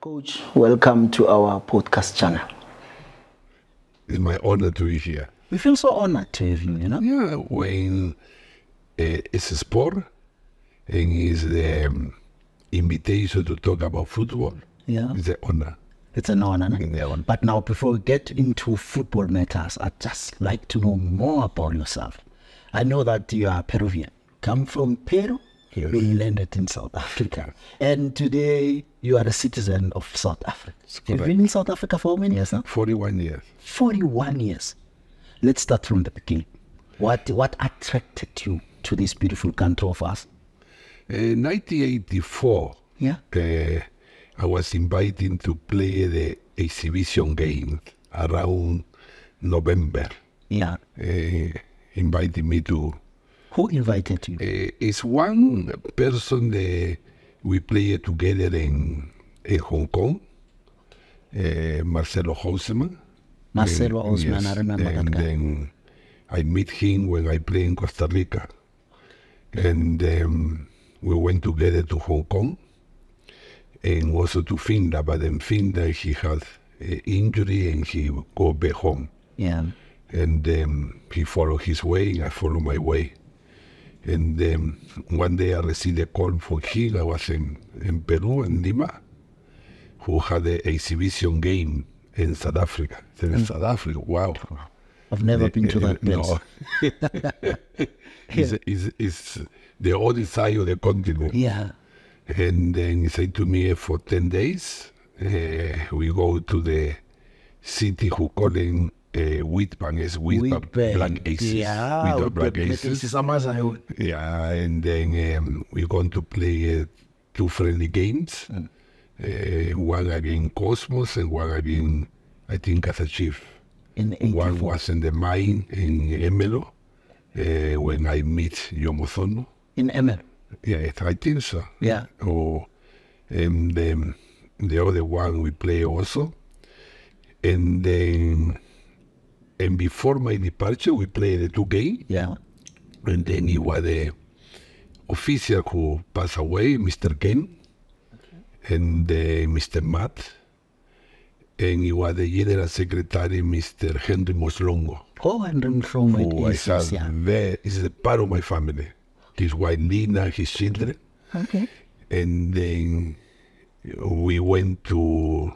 Coach, welcome to our podcast channel. It's my honor to be here. We feel so honored to have you, you know? Yeah, when uh, it's a sport and it's the um, invitation to talk about football, Yeah. it's an honor. It's an honor. no? Yeah. But now, before we get into football matters, I'd just like to know more about yourself. I know that you are Peruvian, come from Peru, Yes. you landed in South Africa. And today, you are a citizen of South Africa. You've been in South Africa for how many years now? 41 years. 41 years. Let's start from the beginning. What, what attracted you to this beautiful country of us? In 1984, Yeah. uh, I was invited to play the exhibition game around November. Yeah. Uh, invited me to Who invited you? Uh, it's one person that we played together in, in Hong Kong, uh, Marcelo Houseman. Marcelo And- Osman, I remember that and guy. then I met him when I played in Costa Rica. And um, we went together to Hong Kong and also to Finland, but in Finland he had an injury and he go back home Yeah. and um, he followed his way, and I followed my way. And um, one day I received a call from him. I was in, in Peru, in Lima, who had an exhibition game in South Africa. I said, South Africa, wow. I've never been to that place. No. it's, it's, it's the other side of the continent. Yeah. And then he said to me, for 10 days, uh, we go to the city who call it uh, Witbank, is Witbank, Black Aces. Yeah. Witbank with Black Aces. Aces Yeah, and then um, we're going to play uh, two friendly games. Uh, one against Cosmos and one against, I think, as a chief. In One was in the mine in Ermelo uh, when I meet Yomozono. In Emmer. Yeah, I think so. Yeah. Or and then the other one we play also. And then and before my departure we play the two games. Yeah. And then he was the official who passed away, Mr. Ken, and uh, Mr. Matt, and he was the general secretary, Mr. Henry Moslongo, Oh, and then from it who I is. have Yeah. very, is a part of my family. His wife Nina, his children, Okay. and then we went to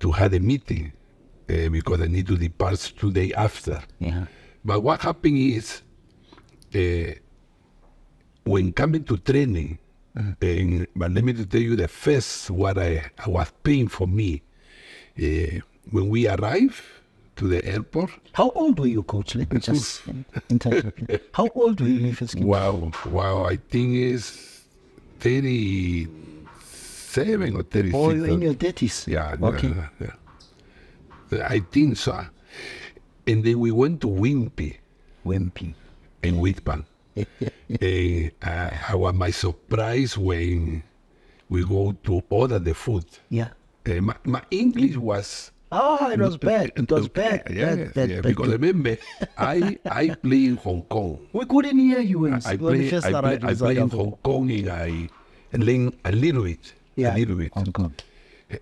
to have a meeting uh, because I need to depart two days after. Yeah. But what happened is, uh, when coming to training, and, but let me to tell you the first what I, I was paying for me. Uh, when we arrived to the airport, How old were you, coach? Let me just interrupt. How old were you in first wow, wow, I think it's 37 or 36. Oh, in your 30s. Yeah. Okay. yeah, yeah. I think so. And then we went to Wimpy Wimpy. in Whitpan. Eh, uh, I was my surprise when we go to order the food. Yeah. Uh, my, my English was Oh, it was bad. It was bad. Yeah, bad, bad, yeah, bad. because remember, I I play in Hong Kong. we couldn't hear you when, I we play I play, I in play in Hong Kong and I learn a little bit, Yeah. a little bit, Hong Kong.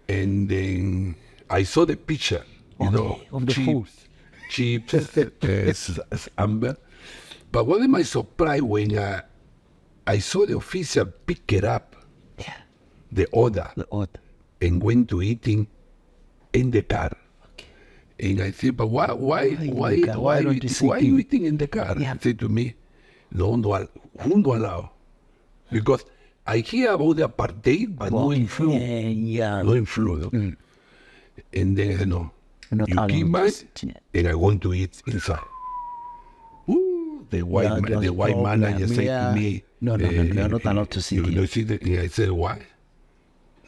and then I saw the picture, you Of know, the- of the chips, chips, uh, amber. But what am I surprised when uh, I saw the official pick it up, Yeah. the order, The order. and went to eating in the car. Okay. And I said, but why, why, why? Why why, you, you sit you eating in the car? Yeah. He said to me, no, no, no allow? Because I hear about the apartheid, but no in flu, Yeah, yeah. no in flu. no? And then no, You're not you keep to mine, sit, yeah. and I want to eat inside. Ooh, the white, Yeah, ma- that's the white manager said yeah. to me, No, no, no, eh, you're not allowed to sit You here. know, sit there. And I said, why?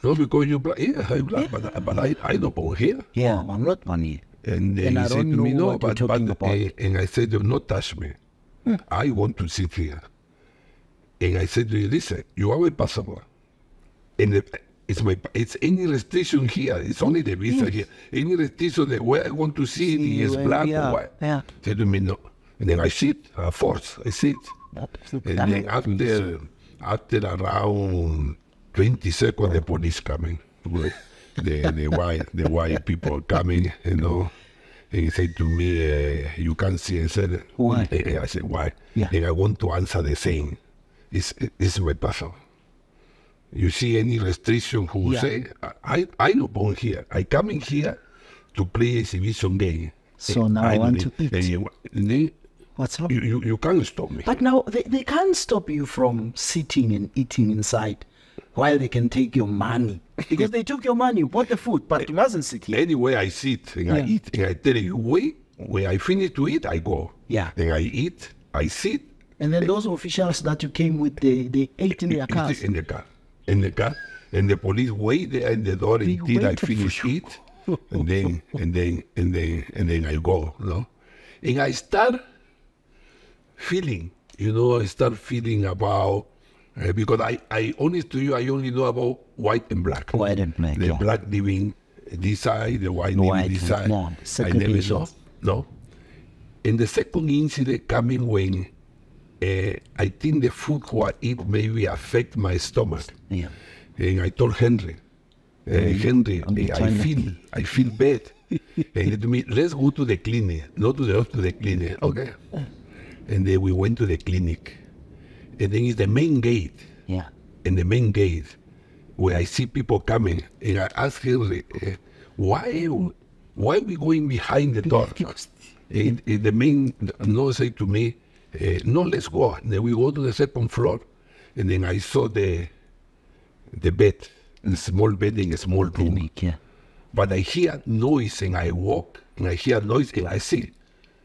No, because you black. Yeah, I'm black, but, but I, I don't born here. Yeah, I'm not money. And then And he I said to me, no, but, but about." eh, and I said, not touch me. I want to sit here. And I said to you, listen, you have a passport. And the, it's my, it's any restriction here. It's only the visa here. Any restriction that where I want to sit See is black or white. yeah. Said to me, no. And then I sit, uh, force, I sit. And then after, after around 20 seconds, the police coming. the the white the white people coming, you know. And he said to me, uh, "You can't see." I said, Why? Eh, I said, "Why?" Yeah. And I want to answer the same. It's it's my passion. You see any restriction who Yeah. say, I, I not born here. I come in here to play exhibition game. So now I want to eat. you- then What's up? You, you, you can't stop me. But now they, they can't stop you from sitting and eating inside while they can take your money. Because they took your money, you bought the food, but you mustn't sit here. Anyway, I sit and I eat and I tell you, wait, when I finish to eat, I go. Yeah. Then I eat, I sit, And then those officials that you came with, they, they ate in their cars. in the car. In the car. And the police wait there in the door They until I finish it. And then and then and then and then I go, know. And I start feeling, you know, I start feeling about uh, because I, I honest to you, I only know about white and black. White and black, The yeah. black living this side, the white, White living this side. no, I never saw. No. And the second incident coming when uh, I think the food what I eat maybe affect my stomach. Yeah. And I told Henry, uh, Henry, I'm eh, I feel, I feel bad. and he said to me, let's go to the clinic, not to the hospital, to the clinic. Okay. And then we went to the clinic. And then it's the main gate, Yeah. And the main gate, where I see people coming. And I ask Henry, uh, why, why are we going behind the door? And, and the main no say to me, uh, no, let's go. And then we go to the second floor. And then I saw the the bed, a small bed in a small room. Clinic, yeah. But I hear noise and I walk and I hear noise and I see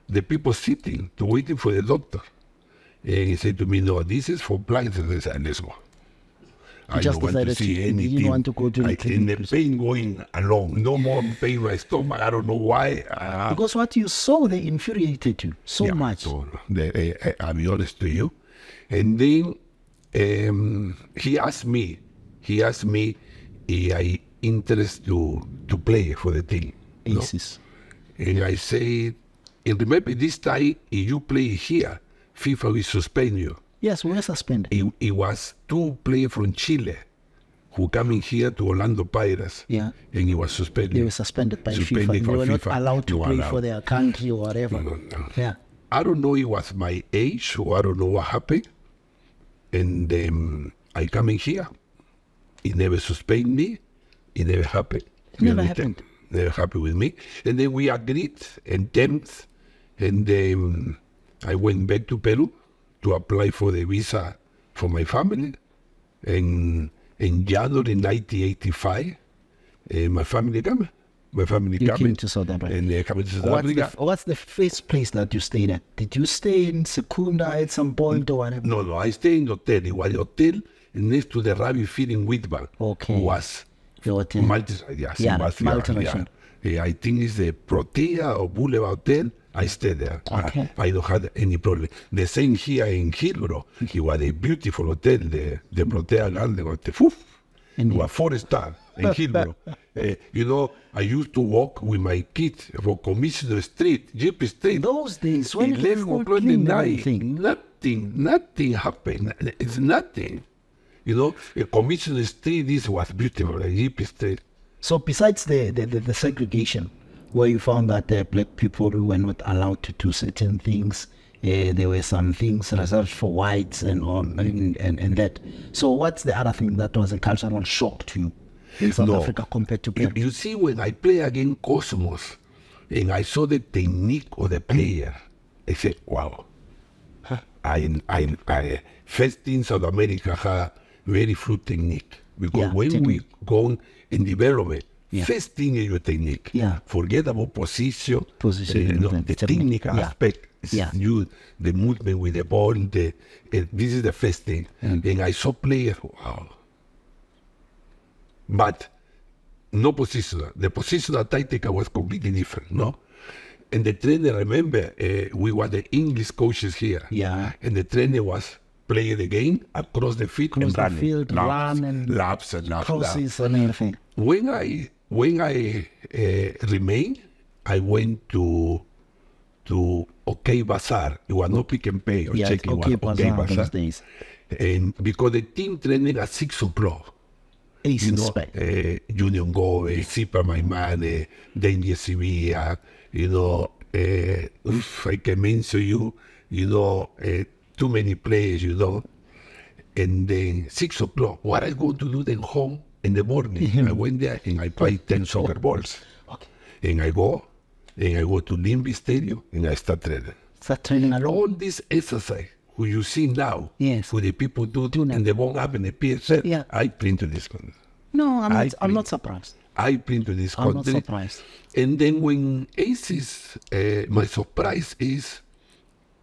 the people sitting to waiting for the doctor. And he said to me, no, this is for blind. And I said, let's go. I just don't want to see you didn't anything. want to go to the I, clinic and the pain going along. No more pain in my stomach. I don't know why. Ah. Because what you saw, they infuriated you so Yeah, much. So uh, I'll be honest to you. And then um, he asked me, he asked me if I interest to to play for the team. no? And I said, and remember this time, if you play here, FIFA will suspend you. Yes, we were suspended. It, it was two players from Chile who coming here to Orlando Pirates. Yeah. And he was suspended. They were suspended by Suspended FIFA. They were not FIFA. allowed to You play allowed. for their country or whatever. No, no. Yeah. I don't know it was my age or I don't know what happened. And um, I come in here. He never suspended me. It never happened. It never happened. understand? Never happened with me. And then we agreed and tenth. And um, I went back to Peru to apply for the visa for my family. And in January 1985, uh, my family came. My family You came. to South Africa. And they came to South What's the, Africa. what's the first place that you stayed at? Did you stay in Secunda at some point or whatever? No, no, I stayed in the hotel. It was the hotel next to the Rabbit Field in Witbank. Okay. Was Your hotel. multi, yes, Yeah, multinational. Yeah, I think it's the Protea or Boulevard Hotel. I stayed there. I- Okay. I, don't have any problem. The same here in Hillbrow. It was a beautiful hotel, the, the Protea Garden Hotel. Oof, it was four star in Hillbrow. Eh, you know, I used to walk with my kids for Commissioner Street, Jeppe Street. Those days, when it was 11 o'clock the night, nothing, nothing happened. It's nothing. You know, a Commissioner Street, this was beautiful, eh, Jeppe Street. So besides the, the, the, the segregation, where you found that uh, black people were not allowed to do certain things, uh, there were some things reserved for whites and, on, and, and and that. So what's the other thing that was a cultural shock to you in South No. Africa compared to You, you see, when I play against Cosmos, and I saw the technique of the player, I said, wow. I, I, I, first in South America very fruit technique. Because Yeah, when technique. we go in development, Yeah. first thing is your technique. Yeah. Forget about position. Position, uh, no, the technical yeah. aspect. is Yeah. You, the movement with the ball, the, uh, this is the first thing. Mm. And I saw players, wow. But no position. The position, positional tactic was completely different, no? And the trainer, remember, uh, we were the English coaches here. Yeah. And the trainer was playing the game across the field Across and the running. field, laps, run and laps and laps. laps. Crosses and everything. When I when I uh, remained, I went to to OK Bazaar. It was not pick and pay or Yeah, check. it's It okay, was OK Bazaar Bazaar. days. And because the team training at six o'clock, Ace you know, uh, Junior Gove, Sipa Maimane, Danger Sevilla, you know, uh, oof, I can mention you, you know, uh, too many players, you know. And then six o'clock, what I go to do then home in the morning? I went there and I buy 10 soccer balls. Okay. And I go, and I go to Limby Stadium and I start training. Start training alone. All this exercise, who you see now, Yes. who the people do, Do and they won't happen in the PSL, Yeah. I to this country. No, I'm I not, I'm not surprised. I to this I'm not surprised. And then when Aces, uh, my surprise is,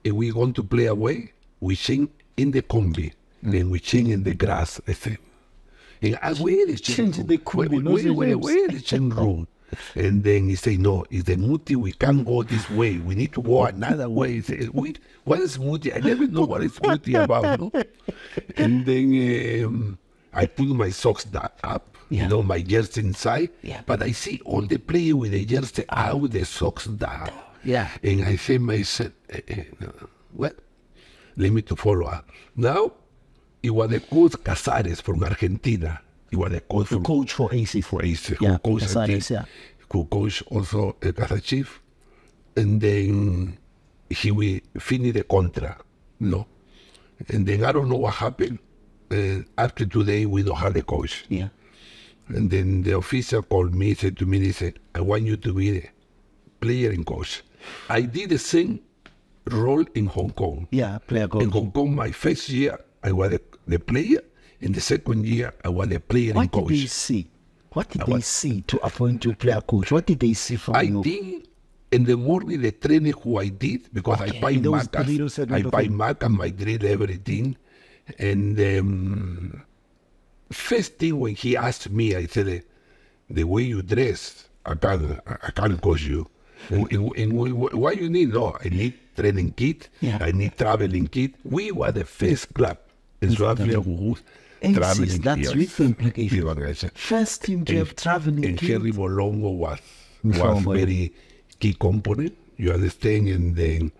if we going to play away, we sing in the combi, Mm. then we sing in the grass. I say, where is Change the Where, where, where, where is change room? And then he say, no, it's the muti, we can't go this way. We need to go another way. He say, wait, what is muti? I never know what is muti about. No? And then um, I put my socks up, Yeah. you know, my jersey inside. Yeah. But I see all the players with the jersey out, the socks down. Yeah. And I say myself, eh, eh, what? Let me to follow up. Now, it was the coach Casares from Argentina. It was the coach The from coach for AC. for Ace, Yeah, coach Casares, yeah. who coach also uh, Kaizer Chief. And then he will finish the contract, no? And then I don't know what happened. Uh, after today, we don't have the coach. Yeah. And then the official called me, said to me, he said, I want you to be the player and coach. I did the same role in Hong Kong. Yeah, player In coach. Hong Kong, my first year, I was the, the player. In the second year, I was the player What and did they see? What did I they was- see to appoint you player coach? What did they see from I you? think in the morning the training who I did because Okay, I buy those marcas, drills and I buy everything. marcas, my drill, everything. And um, first thing when he asked me, I said, the way you dress, I can't, I can't coach you. And, and, and what you need? No, I need training kit. Yeah. I need traveling kit. We were the first club in South Africa who traveling that's yes. with implication. You? First team to have traveling and. Henry Bolongo was was very key component. You understand, and then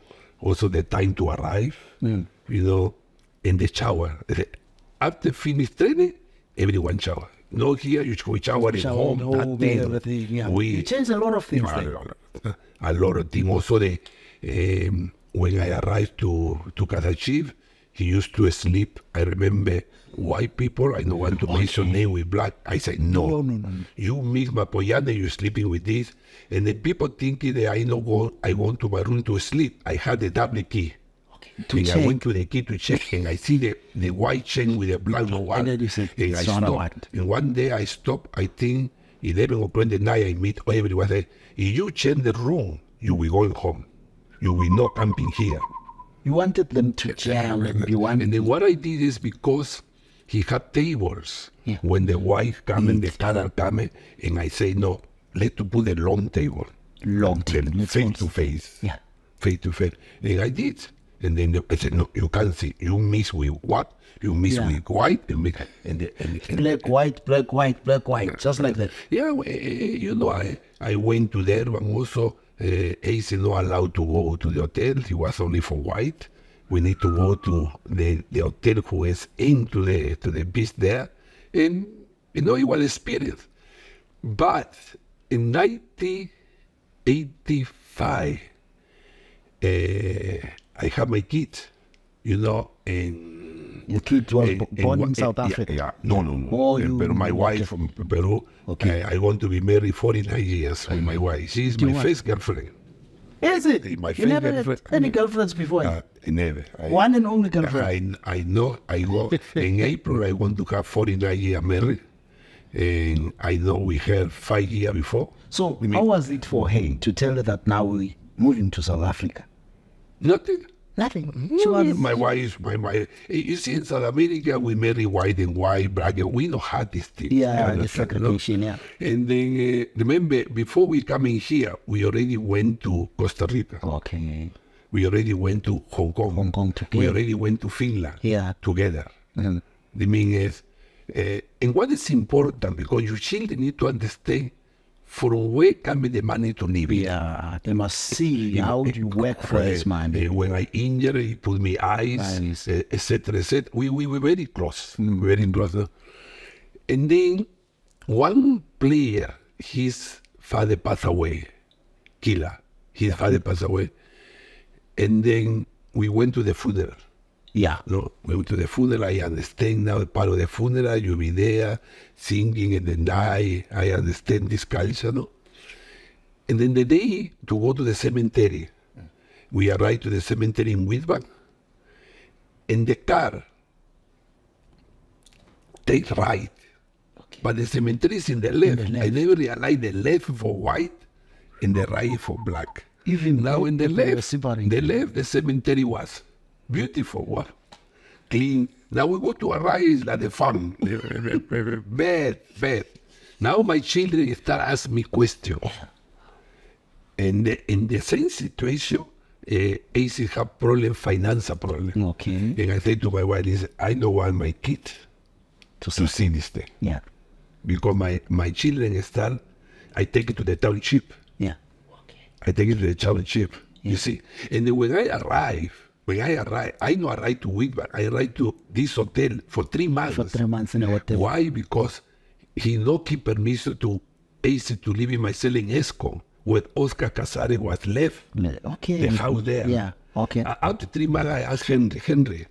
also the time to arrive. Mm. You know, in the shower. After finish training, everyone shower. No here, you go shower, at home. at home, nothing. everything, yeah. We You changed a lot of things a lot, a lot of things. Also, the um, when I arrived to to Kaizer Chief, he used to sleep. I remember white people. I don't want to mention name with black. I said no. No, no, no. You mix Mapoyana, you're sleeping with this, and the people thinking that I know go. I want to my room to sleep. I had the double key. Okay, to and check. I went to the key to check, and I see the, the white chain with the black no one. And then you said, and I "It's not a stopped. And one day I stopped. I think eleven o'clock at night. I meet everyone. Say, if you change the room, you will go home. You will not camping here. You wanted them to jam and. And then what I did is because he had tables Yeah. when the wife come and the father come, and I say no, let's put a long table, long table. Face to face, Yeah. face to face. And I did. And then the- I said, no, you can't see. You miss with what? You miss Yeah. with white. And, mix- and, the- and, and Black, white, black, white, black, white. Just like that. yeah, eh, you know, I, I went to there, but also uh, Ace not allowed to go to the hotel. He was only for white. We need to go to the, the hotel who is into the to the beach there, and you know it was experience. But in 1985, uh, I had my kid, you know, and Your kid was and- born wa- in South Africa. Yeah, no, no, no. Oh, Eh, you- but my okay. wife from Peru. Okay. I, I want to be married 49 years with my wife. She's Do you my want- first girlfriend. Is it? My you never had favorite- any girlfriends before? Uh, never. I, One and only girlfriend. I, I know I go in April. I want to have 49 years married, and I know we had five years before. so, We how was it for her to tell her that now we're moving to South Africa? Nothing. Nothing. She was. My wife, is my wife. You see, in South America, we marry white and white, black, and we don't have this thing. Yeah, the understand, you know? segregation, yeah. And then uh, remember, before we come in here, we already went to Costa Rica. Okay. We already went to Hong Kong. Hong Kong together. We already went to Finland. Yeah. Together. Mhm. The mean is, uh, and what is important because your children need to understand from where coming the money to live. Yeah, they must see how you work for this man. When I injured, he put me eyes, Eyes. uh, etc., etc. We, we were very close, very close. And then one player, his father passed away, killer. His father passed away. And then we went to the funeral. Yeah. No, we went to the funeral. I understand now part of the funeral. You be there singing and then die. I understand this culture, no? And then the day to go to the cemetery, we arrived to the cemetery in Witbank. And the car takes right. But the cemetery is in the left. the I never realized the left for white and the right for black. Even now in the left, the left, the cemetery was beautiful, what? Clean. Now we go to a rise like the farm. bad, bad. Now my children start asking me questions. And in the same situation, uh, AC have problem, financial problem. Okay. And I say to my wife, listen, I don't want my kid To to see. see this thing. Yeah. Because my, my children start, I take it to the township. Yeah. I take it to the township. You see, and when I arrive, when I arrive, I know arrive to Witbank. I arrive to this hotel for three months. For three months in a hotel. Why? Because he no keep permission to Ace to live in my cell in Escom, where Oscar Casares was left Okay. the house there. Yeah. Okay. A- After three months, I asked Henry, Henry,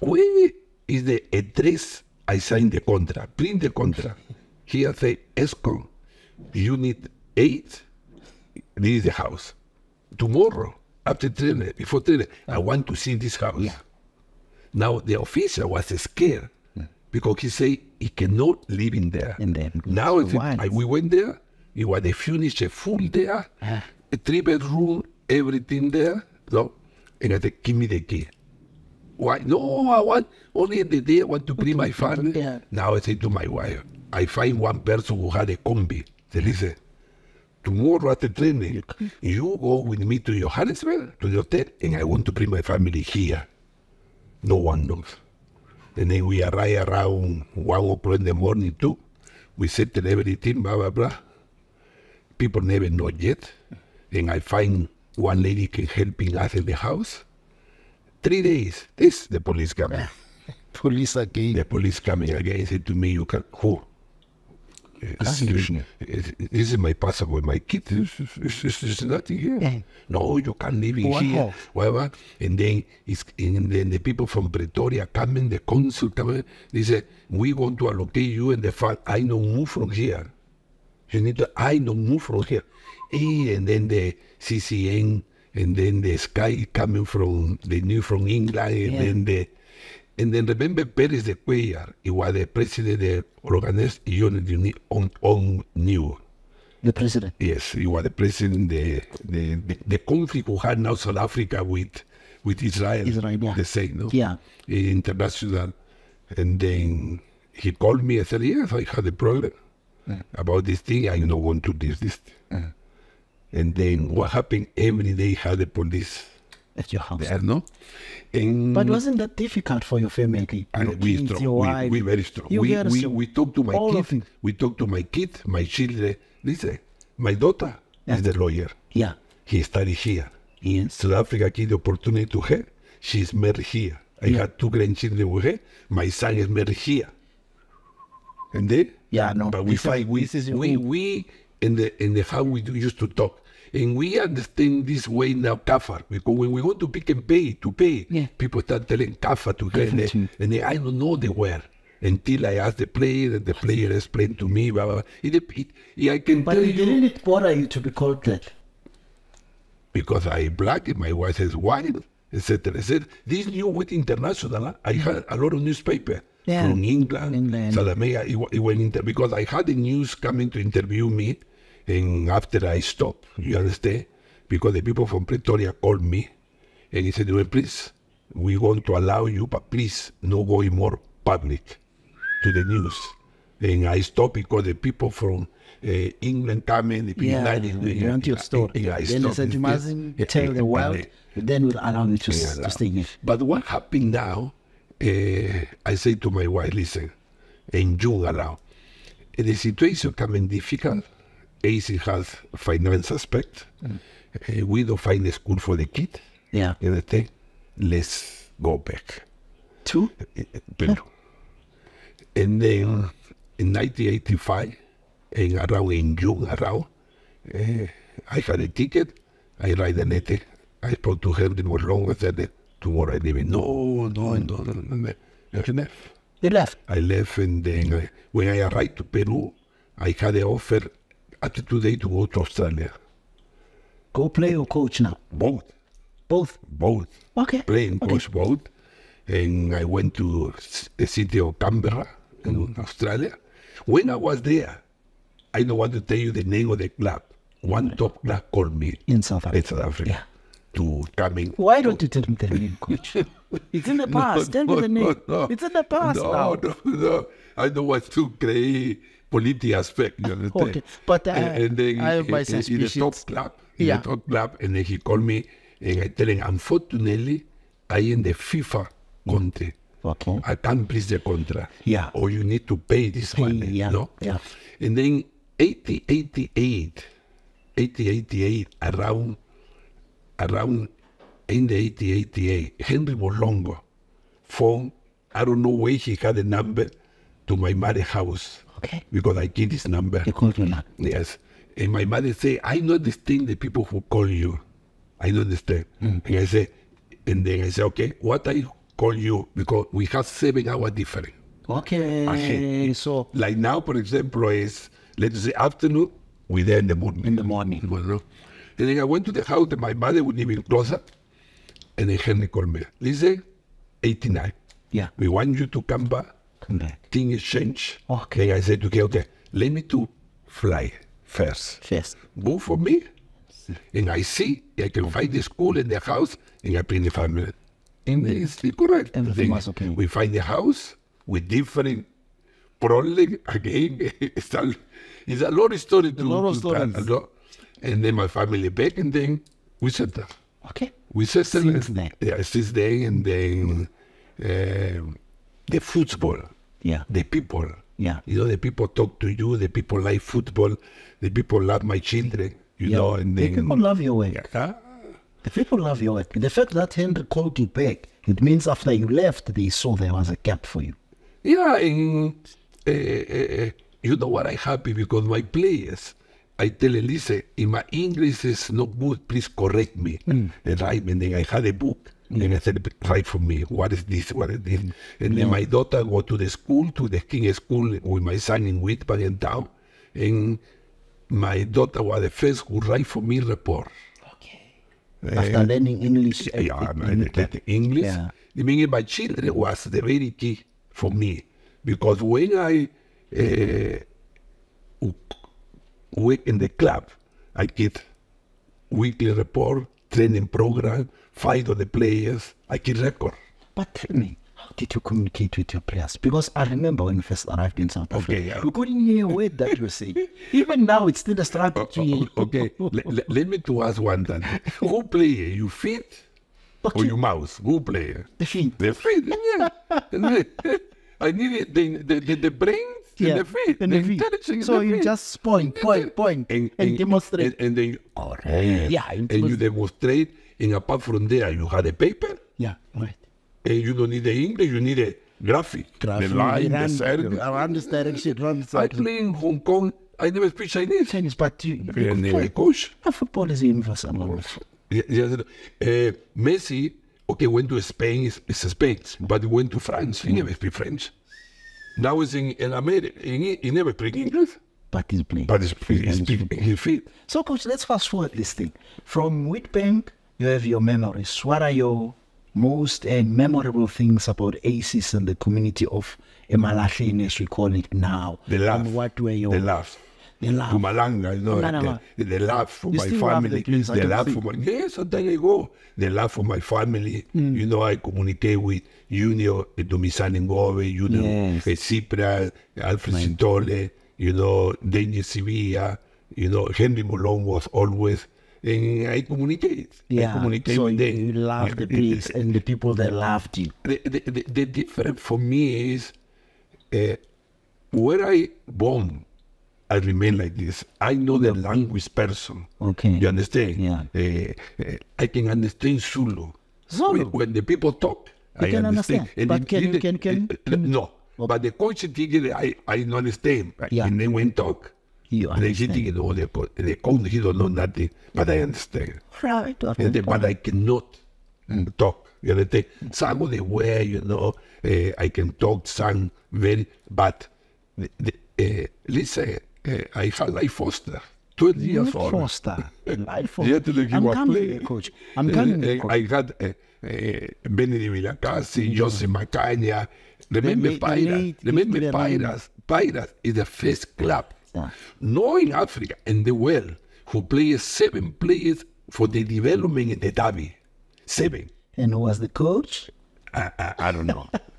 where is the address I signed the contract? Print the contract. Here say ESCOM, unit 8, this is the house. Tomorrow, after three, before three, I want to see this house. Yeah. Now, the officer was scared because he said he cannot live in there. In there. Now, Why? I, we went there, it was they finished a full there, Ah. a three bedroom, everything there. So, And I said, give me the key. Why? No, I want only the day I want to bring my family. Yeah. Now I say to my wife, I find one person who had a combi. They listen, tomorrow at the training, you go with me to Johannesburg, to the hotel, and I want to bring my family here. No one knows. And then we arrive around one o'clock in the morning too. We settle everything, blah blah blah. People never know yet. And I find one lady can helping us in the house. Three days. This the police coming. Police again. The police coming again said to me, "You can who?" This, is my passport, my kid. This, is nothing here. Yeah. No, you can't live in here. Whatever. And then it's, and then the people from Pretoria coming, the consul coming. They say, "We want to allocate you and the fact I don't move from here. You need to. I don't move from here." And then the CCN, and then the Sky coming from the new from England, and Yeah. then the and then remember Perez de Cuellar, he was the president de Organized Unity on, on New. The president. Yes, he was the president the the, the, the conflict we had now South Africa with with Israel. Israel, yeah. The same, no? Yeah. International. And then he called me and said, Yes, I had a problem about this thing. I don't want to do this. And then what happened every day had the police At your house. there, no? And But wasn't that difficult for your family? and Your we kids, strong. your We, wife? we very strong. You we, we, we talk to my all of kid. We talk to my kid, my children. Listen, my daughter Yeah. is the lawyer. Yeah. He studied here. Yes. South Africa gave the opportunity to her. She's married here. I Yeah. had two grandchildren with her. My son is married here. And then, Yeah, no, but we fight. We, this is we, we in the in the how we do, used to talk, and we understand this way now. Kafar, because when we want to pick and pay to pay, Yeah. people start telling kafar to Kafar they, and they, I don't know the word until I ask the player, and the player explained to me. Blah, blah, blah. It, it, it, I can But tell it you didn't it bother you to be called that? because I black and my wife is white, etc. etc. This new with international. I had a lot of newspaper Yeah. from England, England. South America. It, it went inter- because I had the news coming to interview me, and after I stopped, you understand? Because the people from Pretoria called me, and he said, well, please, we want to allow you, but please, no going more public to the news. And I stopped because the people from uh, England coming, the people Yeah, United, you want your story. and I then they said you mustn't Yeah, tell the world, and, uh, then we'll allow you to, yeah, to stay. But what happened now, uh, I say to my wife, listen, in June allow, the situation coming difficult, AC has finance aspect, uh, we don't find a school for the kid, Yeah. you understand? Let's go back. Two? Eh, eh, Pero. And then in 1985, in around in June around, eh, I had a ticket. I ride the net. I spoke to him. It was long. I said, tomorrow I leave. No, no, no, no, no. I left. You left. I left, and then uh, when I arrived to Peru, I had the offer after two days to go to Australia. Go play or coach now? Both, Both. both. Okay. playing Okay. coach boat, and I went to the city of Canberra in mm. Australia. When I was there, I don't want to tell you the name of the club. One top club called me In South in Africa. South Africa Yeah. to come in. Why don't you tell me the name, coach? It's in the past. tell me the name. no, It's in the past no, now. No, no, I don't want to create political aspect. You understand? Okay, but, uh, and, and then I have my in- in- in the top suspicions. club, in Yeah. the top club, and then he called me, and I tell him, unfortunately, I in the FIFA country. Okay. I can't please the contract. Yeah. Or you need to pay this Pay, money. yeah, No? yeah. And then 80, 88, 80, 88, around, around in the 80, 88, Henry Bolongo phone, I don't know where he had a number to my mother's house. Okay. Because I get his number. You called me now. Yes. And my mother say, I don't understand the people who call you. I don't understand. Mm. And I say, and then I say, okay, what I call you? Because we have seven hour difference. Okay. Ahead. So Like now, for example, is let's say afternoon, we're there in the morning. in the morning. Well, no. And then I went to the house, and my mother would even closer. And then Henry called me. Listen, 89. Yeah. We want you to come back. Come back. Things change. Okay. Then I said, okay, okay, let me to fly first. First. Go for me. And I see I can find the school and the house and I bring the family. And it's correct. Everything Then was okay. We find the house with different problems again. it's, a, it's a lot of story to, lot of tell, stories. a lot. And then my family back and then we settle. Okay. We settle. Since then. Yeah, since then and then um the football Yeah. the people. Yeah. You know, the people talk to you, the people like football, the people love my children, you yeah. know, and the then. people love your work. Huh? The people love your work. The fact that Henry called you back, it means after you left, they saw there was a gap for you. Yeah, and uh, uh, you know what? I'm happy because my players, I tell Elise, if my English is not good, please correct me. Mm. And me. And then I had a book. And I said, write for me. What is this? What is this? And then my daughter go to the school, to the King School with my son in Witwagen town. And my daughter was the first who write for me report. Okay. After learning English. Yeah, uh, man, the, the- the English. Yeah. I mean, my children was the very key for me because when I uh, work in the club, I get weekly report, training program, fight of the players. I keep record. But tell me, how did you communicate with your players? Because I remember when you first arrived in South Africa, Okay, yeah. you couldn't hear a word that you were saying. Even now, it's still a strategy. Oh, oh okay, let, let, let me to ask one thing. Who play? You feet or Okay. you mouse? Who play? The feet. The feet, yeah. I- I need the, the, the, the brain Yeah, the feet. and the the feet. So the you feet. just point, point, point, and demonstrate. And, and then, Correct. Yeah, and you demonstrate, and apart from there, you have the paper, yeah, right. and you don't need the English, you need a graphic. The line, the circle. around this direction, run I play in Hong Kong, I never speak Chinese. Chinese, but you, And uh, coach. Football is a universal language. Yes, uh, Messi, okay, went to Spain, it's, Spain, but he went to France, he never speak French. Now he's in, in America, he, he never speak English, But he's playing. but he's, Playing he's football. speaking his feet. So, coach, let's fast forward this thing. From Witbank, you have your memories. What are your most uh, memorable things about ACES and the community of Emalahleni, as we call it now? The laugh. And what were your The laugh. The laugh. Mpumalanga, you know, Mpumalanga. the, the laugh for You my still laugh family. the place, I the can laugh see. for my yes, sometimes I go. The laugh for my family. Mm. You know, I communicate with Junior Domisani Ngove, Junior Yes. eh, Cipra, Alfred Sintole, you know, Daniel Sevilla, you know, Henry Molon was always and I communicate. I Yeah, communicate so with you, them. you love the place and the people that loved you. the, the, the, the difference for me is uh, where I born, I remain like this. I know the language person. Okay. You understand? Yeah. Uh, I can understand Zulu. Zulu? When, when the people talk, You I can understand. understand, but can you- can- can- it- no. But the coach thinking I, I don't understand. Yeah. And then when talk. You And understand. thinking, oh, the, co- the coach, he don't know nothing. But I understand. Right. And but I cannot talk. You understand? Some of the way, you know, uh, I can talk some very, but the, the, uh, listen, uh, I had life foster, 12 years Life old. Foster. Life Foster. I'm coming, coach. I'm coming, Uh, uh, coach. I had uh, uh, Benny Villacasi, Jose Macaña. Remember late- the Pirates? late Remember Hitler and- Pirates? Pirates is the first club, Yeah. no in Africa, in the world, who plays seven players for the development in the derby. Seven. And who was the coach? I, I, I don't know.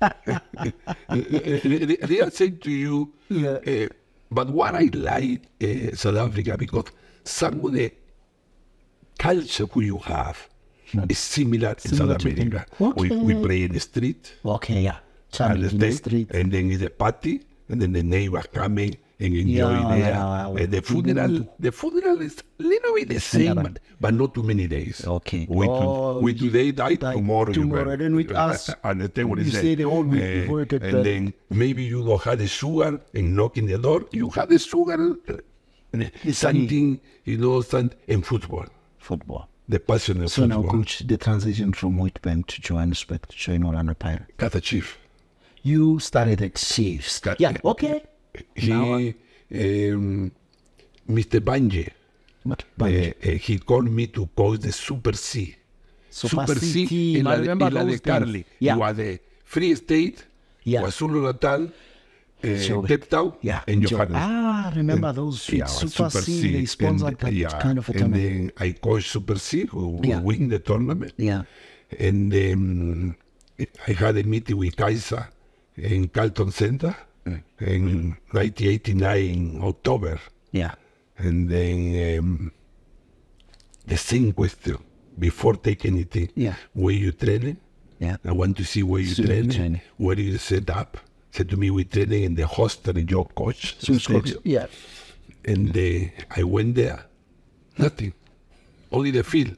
they, are saying to you, Yeah. uh, but what I like uh, South Africa because some of the culture who you have is similar in South America. Kenya. We, we play in the street, Okay, yeah. The street. and then it's a party, and then the neighbors coming and enjoy Yeah, there. yeah, yeah. And the funeral, the funeral is a little bit the same, but, but not too many days. Okay. We, Oh, to, we today die, die tomorrow. tomorrow, will- then with us, Understand what you say the whole week Eh, before you get And back. then maybe you don't have the sugar and knocking the door. You have the sugar, uh, something, you know, some, in football. Football. The passion in So now, coach, the transition from Witbank to Johannesburg to join Orlando Pirates. Got a chief. You started at Chiefs. Got- yeah, okay. He, um, Mr. Banje, But, uh, uh, he called me to coach the Super C. Super C C I la, de. Carly. Yeah. You are the Free State, Yeah. Natal, uh. Cape Town, yeah. and Jo- Johannesburg. Ah, remember those Yeah, Super, C, they sponsored and, that yeah, kind of a and tournament. then I coached Super C, who Yeah. win the tournament. Yeah. And um, I had a meeting with Kaisa in Carlton Center in 1989 October. Yeah. And then um, the same question before taking anything. Yeah. Where you training? Yeah. I want to see where you So you training. training. Where you set up? Said to me, we training in the hostel in your coach. So stadium." yeah. And uh, I went there, nothing, only the field.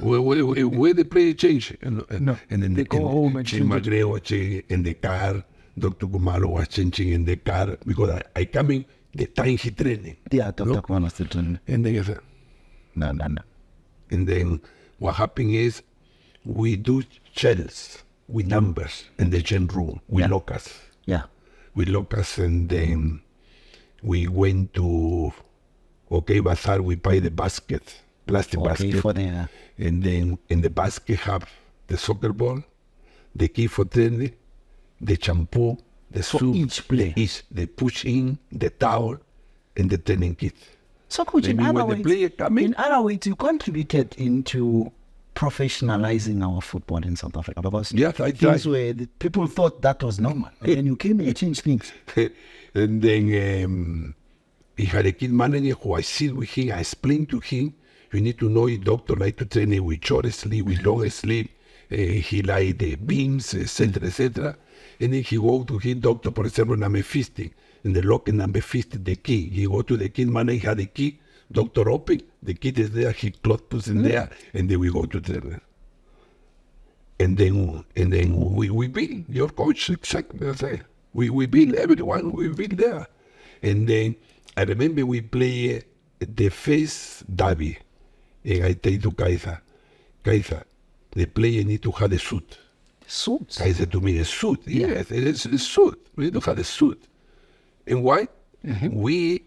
Where, where, where, where the play change? And, and, No, and then they the, go home and Jim change it. McGregor was changing in the car. Doctor Khumalo was changing in the car because I, I coming the time he training. Yeah, Dr. No? Kwan was the trainer. And then I said, No, no, no. and then what happened is we do shells with numbers in the gen room with Yeah. lockers. Yeah. with Locas and then we went to OK Bazaar, we buy the basket, plastic Okay, basket. for the uh, and then in the basket have the soccer ball, the key for training, the shampoo, the For soup, each the, each, the push in, the towel, and the training kit. So, coach, in other, when the words, player come in- other words, you contributed into professionalizing our football in South Africa because Yes, I things where the people thought that was normal. And then you came and changed things. and then um, he had a kid manager who I sit with him, I explain to him, you need to know a doctor like to train him with short sleep, with long sleep, he like the beams, etc., etc. And then he go to his doctor, for example, number 50, and the lock number 50, the key. He go to the kid manager, had the key, doctor open, the kid is there, he close puts in there, and then we go to train. And then, and then we, we build your coach exactly the same. We, we build everyone, we build there. And then I remember we play the first derby. And I tell to Kaizer, Kaizer, the player need to have a suit. Suit? I said to me, a suit. Yes, it is a suit. We need to have a suit. And why? We,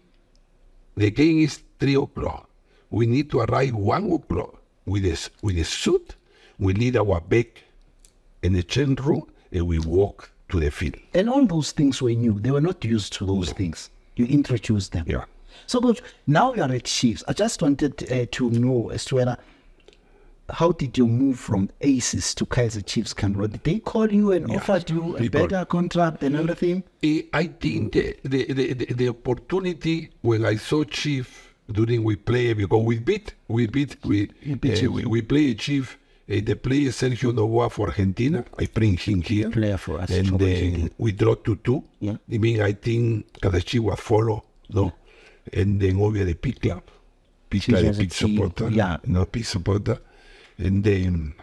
the game is three o'clock. We need to arrive one o'clock with a, with a suit. We lead our bag in the change room and we walk to the field. And all those things were new. They were not used to those things. You introduced them. Yeah. So, now you are at Chiefs. I just wanted uh, to know as to whether how did you move from Aces to Kaizer Chiefs Cameroon? Did they call you and offered you a better contract and everything? Eh, I think the, the, the, the, opportunity when I saw Chief during we play because we beat we beat we beat eh, Chief. we, we play Chief uh, the player Sergio Novoa for Argentina I bring him here Player for us, and then Argentina. we draw two two Yeah. I mean I think Kadachi was follow no and then over the P club P Chief club as a big supporter yeah. no big supporter and then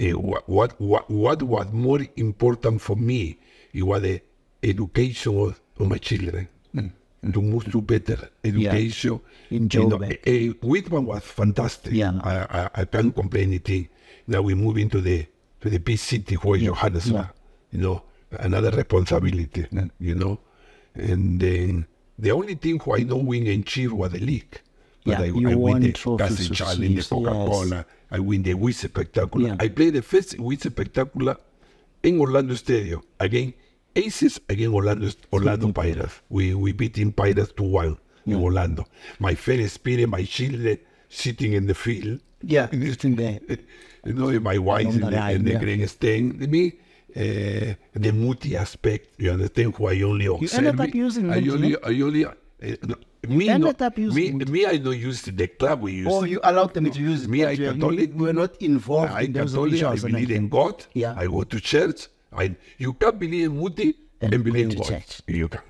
uh, what, what what was more important for me it was the education of, of my children. To move to better education. In You know, eh, eh, Whitman was fantastic. Yeah. I, I, I can't complain anything. Now we move into the to the big city where Johannesburg. You know, another responsibility. You know, and then the only thing who I know win and cheer was the league. But Yeah, I, you I won win the Cousin with Charlie, the Chiefs, Coca Cola. I win the Wii Spectacular. Yeah. I played the first Wii Spectacular in Orlando Stadium again. Aces against Orlando Orlando Pirates. We we beat in Pirates to one in Orlando. My first experience, my children sitting in the field. Yeah, sitting there. You know, my wife in the the, line, in the yeah. grandstand. Me, uh, the Muti aspect. You understand? Who I only observe. ended up using I only, I only. Uh, no, me, no, up using me, me, I don't use the club we use. Or you allowed them to use it. Me, I but you- Catholic. You were not involved I in those Catholic, I officials and believe in. God. Yeah. I go to church. I you can't believe in Muti And and, believe go in God. church. You can.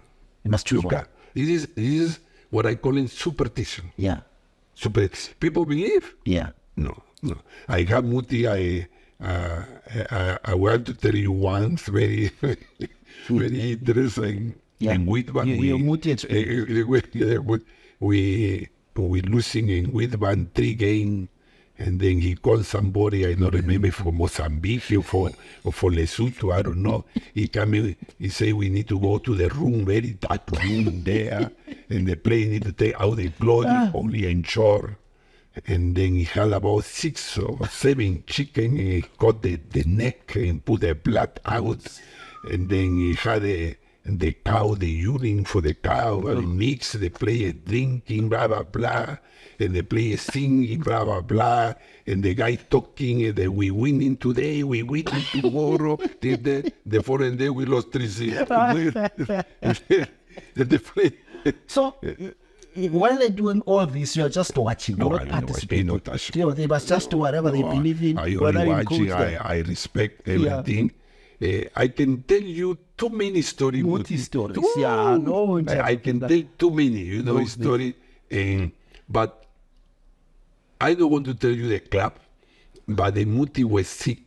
You must You choose can. This is this is what I call in superstition. Yeah, Superstition. People believe. yeah. No, no. I have Muti. I, uh, I, I want to tell you once very, very interesting. Yeah. In Witbank, You- we, you Muti eh, eh, we, eh, we, we, we losing in Witbank three game, and then he called somebody, I don't remember, from Mozambique or for, or for Lesotho, I don't know. He come in, he say we need to go to the room, very dark room there, and the player need to take out the clothes, only ensure. And then he had about six or seven chicken, and he cut the, the neck and put the blood out. And then he had the, the cow, the urine for the cow, and mix, the player drinking, blah, blah, blah. And the player singing, blah, blah, blah. And the guy talking uh, that we winning today, we winning tomorrow. the, the, the following day we lost 3 0. the player, So, while they're doing all this, you're just watching. No, you're not don't watch, participating. no. You know, they must just do whatever they believe in. I only you watch coach I. I respect everything. Uh, I can tell you too many stories. Multi Muti. stories, Too- yeah, no, I, can tell too many, you know, No, story. And, but I don't want to tell you the club, but the Muti was sick.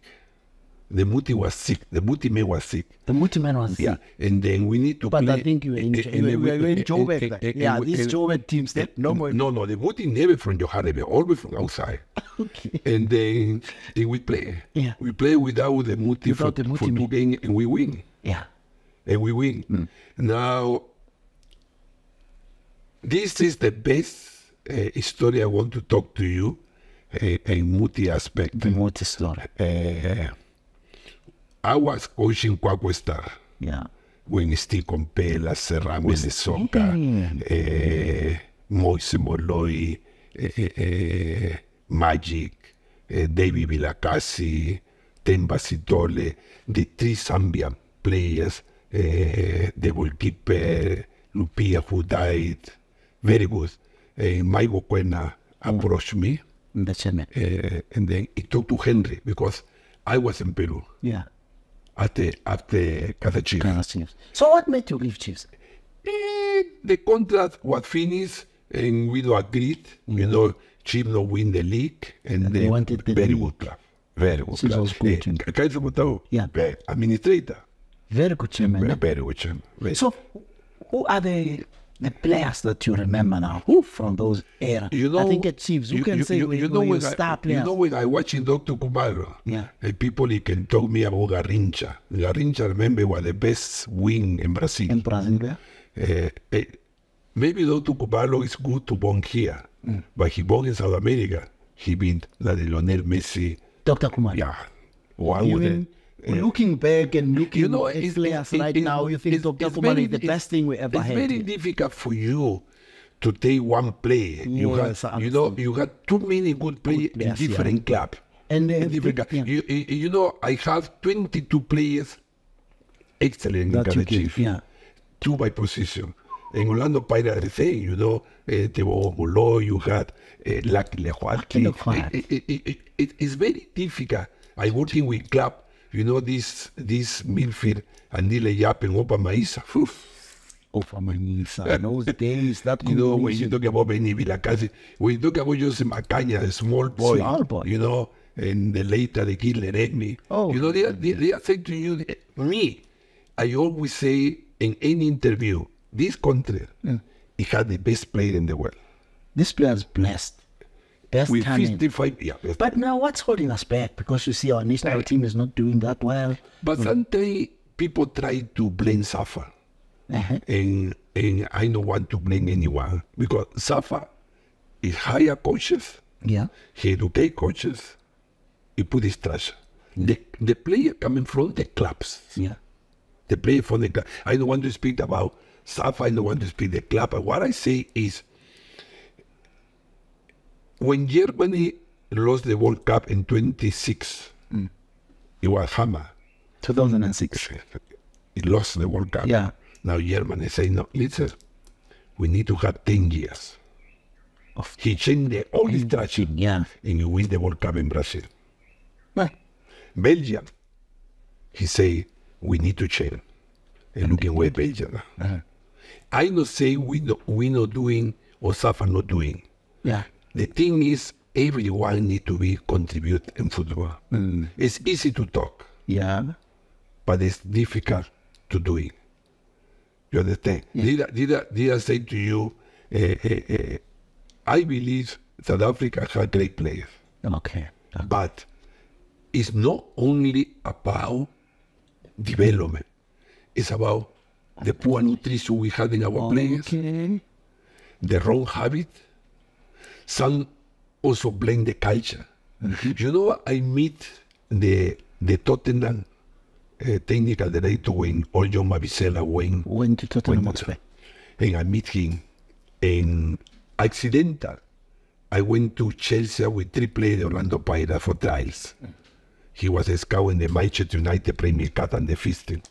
The Muti was sick. The Muti man was sick. The Muti man was sick. Yeah, and then we need to But play. I think you were in, and- you were, then you were in Joburg. and- then. and- yeah, and- these Joburg teams, they no more. no, no, the Muti never from Johannesburg, always from outside. Okay. And then, then we play. Yeah. We play without the Muti for, Without the Muti for two games and we win. Yeah. And we win. Mm. Now, this is the best uh, story I want to talk to you a, in Muti aspect. The Muti story. Uh, I was coaching QwaQwa Star Yeah. when Steve Komphela, Serra Minnesota, Mm. eh, Moise Molloy, eh, eh, Magic, eh, David Vilakazi, Temba Sitole, the three Zambian players, eh, the goalkeeper, Lupia, who died, very good. Eh, Mike Okwena approached me, The chairman. eh, and then he talked to Henry because I was in Peru Yeah. After, after Casa Chief. Ghana Chiefs. So what made you leave Chiefs? Eh, the contract was finished and we do agreed. You know, Chief no win the league and, they then wanted the very league. good club. Very good so club. good, and- Eh, Kaiser Botao, Yeah. administrator, Very good chairman. very, eh? very good. chairman. Very- So, who are the the players that you remember now? Who from those era? you know, I think at Chiefs, you, can say we, we when star I, players. You know when I watching Dr. Khumalo, Yeah. eh, people he can talk me about Garrincha. Garrincha, remember, was the best wing in Brazil. in Brazil, yeah? Eh, eh, maybe Dr. Khumalo is good to born here, Mm. but he born in South America. He been like Lionel Messi. Dr. Khumalo. Yeah. One You with eh, looking back and looking you know, at it's, players it- right it- now, you think it's- Dr. it's Khumalo is the best thing we ever it's had. It's very difficult for you to take one player. you, Yes, have, I you know, you got too many good players in players, yeah. different clubs. And, uh, In different yeah. You, you, know, I have 22 players excellent That in Chief. yeah. Two by position. In Orlando Pirates, the same, you know, uh, Tebo Molo, you had uh, Lucky Lucky. Lekgwathi. It, it, it, it, it, it's very difficult. I working with club, you know, this this midfield, Anile Yap and Opa Maisa. From in those days, that You know, when you talk about Benny Vilakazi, when you talk about Jose Macaña, a small boy, Small boy. you know, and the later the killer Edney. Oh. You know, they, are- they, they are saying to you, me, I always say in any interview, this country, it had the best player in the world. This player is blessed. Best With talent. 55, yeah. best- But now what's holding us back? Because you see our national team is not doing that well. But sometimes people try to blame Safa. Uh-huh. And, and I don't want to blame anyone because Safa is higher coaches, Yeah. he educate coaches, he put his trust. The, the player coming from the clubs, Yeah. the player from the club. I don't want to speak about Safa, I don't want to speak the club. But what I say is Germany lost the World Cup in 26, it was Hammer. 2006. It lost the World Cup. Yeah. Now Germany say, no, listen, we need to have 10 years. Of He changed the his strategy Yeah. and you win the World Cup in Brazil. Well, Belgium, he say, we need to change. And look at where Belgium are. Uh-huh. I not say we no, we not doing or Safa not doing. Yeah. The thing is, everyone need to be contribute in football. Mm. It's easy to talk, Yeah. but it's difficult to do it. You understand? Did, I, did, I, did I say to you, uh, uh, uh, I believe South Africa has great players, Okay. but it's not only about development. It's about the poor nutrition we have in our players, the wrong habit. Some also blame the culture. You know, I meet the the Tottenham uh, technical director when Oljo Mabizela went Went to Tottenham Hotspur. and I meet him. And accidental, I went to Chelsea with three players Orlando Pirates for trials. He was a scout in the Manchester United Premier Cup and the Fisting.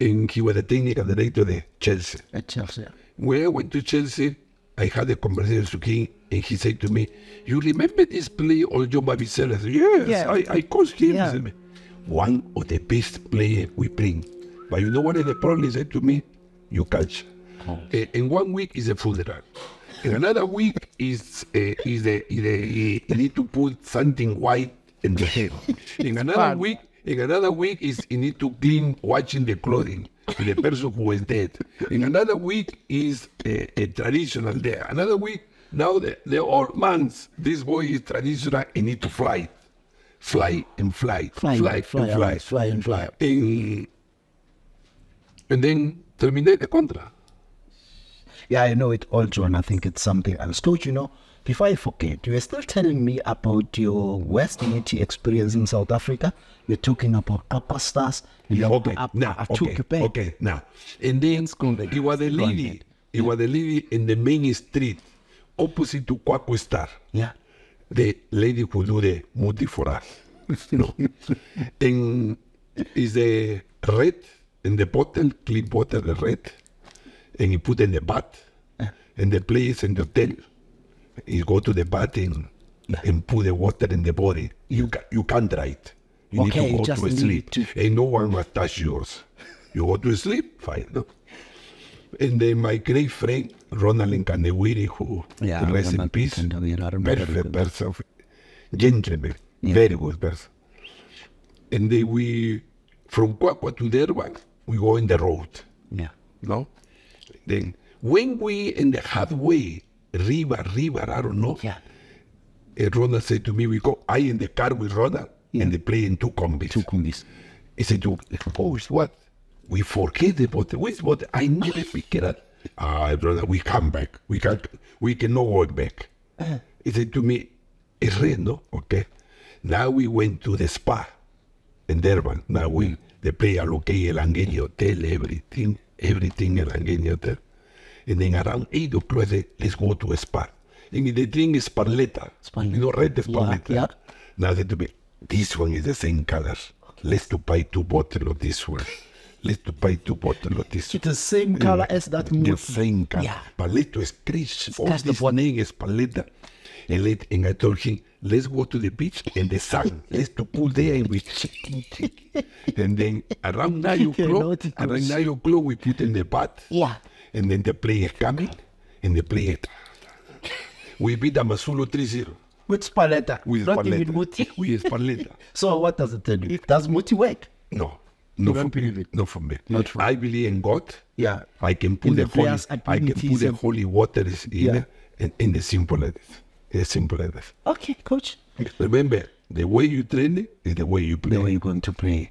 And he was the technical director of the Chelsea. At Chelsea. When I went to Chelsea, I had a conversation with him, and he said to me, "You remember this play on John Babicel?" I "Yes, Yeah. I, I coached him." Yeah. One of the best players we bring, but you know what is the problem? He said to me, "You catch." Eh, in one week is a funeral. In another week is uh, is a, is a you need to put something white in the head. In another Fun. week, in another week is you need to clean washing the clothing to the person who is dead. In another week is a, a traditional day. Another week now the, the old man's this boy is traditional and need to fly, fly and fly, Fly, fly, fly, and fly, fly and fly. And, and then terminate the contract. Yeah, I know it all, John. I think it's something else. Coach, you know, before I forget, you were still telling me about your West Unity experience in South Africa. You're talking about Kappa Stars. You know, Okay, I, now, I okay, took you back. okay, now. And then it was a lady, it was a lady in the main street opposite to QwaQwa Star. Yeah. The lady who do the Muti for us. you know. and is a red in the bottle, clean bottle, the red. And he put in the bath. And the place in the hotel. You go to the bathroom and, put the water in the body. You, ca- you can't write. You Okay, need to go just to sleep. to- And no one must touch yours. You go to sleep, fine. And then my great friend, Ronald Nkanewiri, who Yeah, rest in peace, Nkanewiri, I remember perfect person, gentleman, Yeah. very good person. And then we, from QwaQwa to Durban, we go in the road, Yeah. no? Then when we in the halfway, river, river, I don't know, Yeah. and Ronald said to me, we go, I in the car with Ronald, and they play in two combis. Two combis. He said, to oh, it's what? We forget about it. What's what? I never figured out. Ah, brother, we come back. We can we cannot go back. Uh-huh. He said to me, it's red, no? Okay. Now we went to the spa in Durban. Now we, mm. the play allocate Elangeni Hotel, everything, everything Elangeni Hotel. And then around 8 o'clock, I said, let's go to a spa. And the drink is Sparletta. Sparletta. You know, red is Yeah, yeah. Now they to me, this one is the same color. Let's to buy two bottles of this one. Let's to buy two bottles of this It's the same color as that the same color. Yeah. Paleto is Chris. All this name is Paleta. And, let, and I told him, let's go to the beach and the sun. Let's to pull there and we And then around 9 You know o'clock, around goes. 9 o'clock, we put in the bath. Yeah. And then the player coming and the player. We beat AmaZulu 3-0 With Sparletta. with Not even Sparletta. Muti. With Sparletta. So what does it tell you? Does Muti work? No. Not don't for me. believe it? Not for me. Not for- I believe in God. Yeah. I can put In the, the holy, players' I can put the holy waters in Yeah. it, and in the simple as it. As simple as it. Okay, coach. Remember, the way you train is the way you play. The way you're going to play.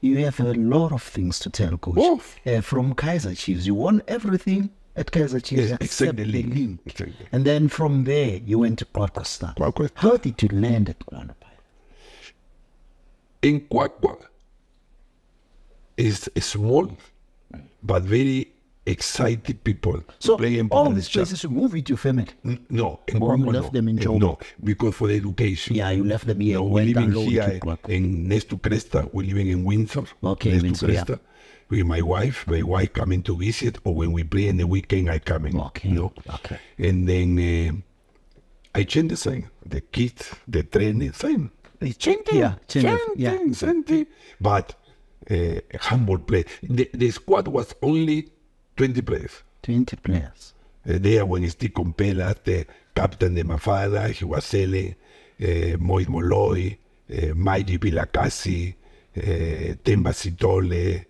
You have a lot of things to tell, coach. Uh, from Kaizer Chiefs, you won everything at Kaizer Chiefs Yes, except the league. league. Exactly. And then from there, you went to Pakistan. Pakistan. How did you land at Ghana? In QwaQwa is small but very excited people So playing all Pakistan. these places you moved with your family. N- No, in Or you left no. them in No, because for the education. Yeah, you left them here. No, we living here in next to Cresta. We living in Windsor. Okay, next Windsor, to yeah. Cresta. With my wife, my wife coming to visit, or when we play in the weekend, I coming. Okay, You know? okay. And then uh, I change the same. The kit, the training, Same thing. Yeah, change it, yeah. same thing. But uh, humble play. The, the squad was only 20 players. 20 players. Uh, there when Steve Compella, the captain de Mafada, he was selling uh, Moit Molloy, uh, Maiji Pilakasi, uh, Temba Sitole,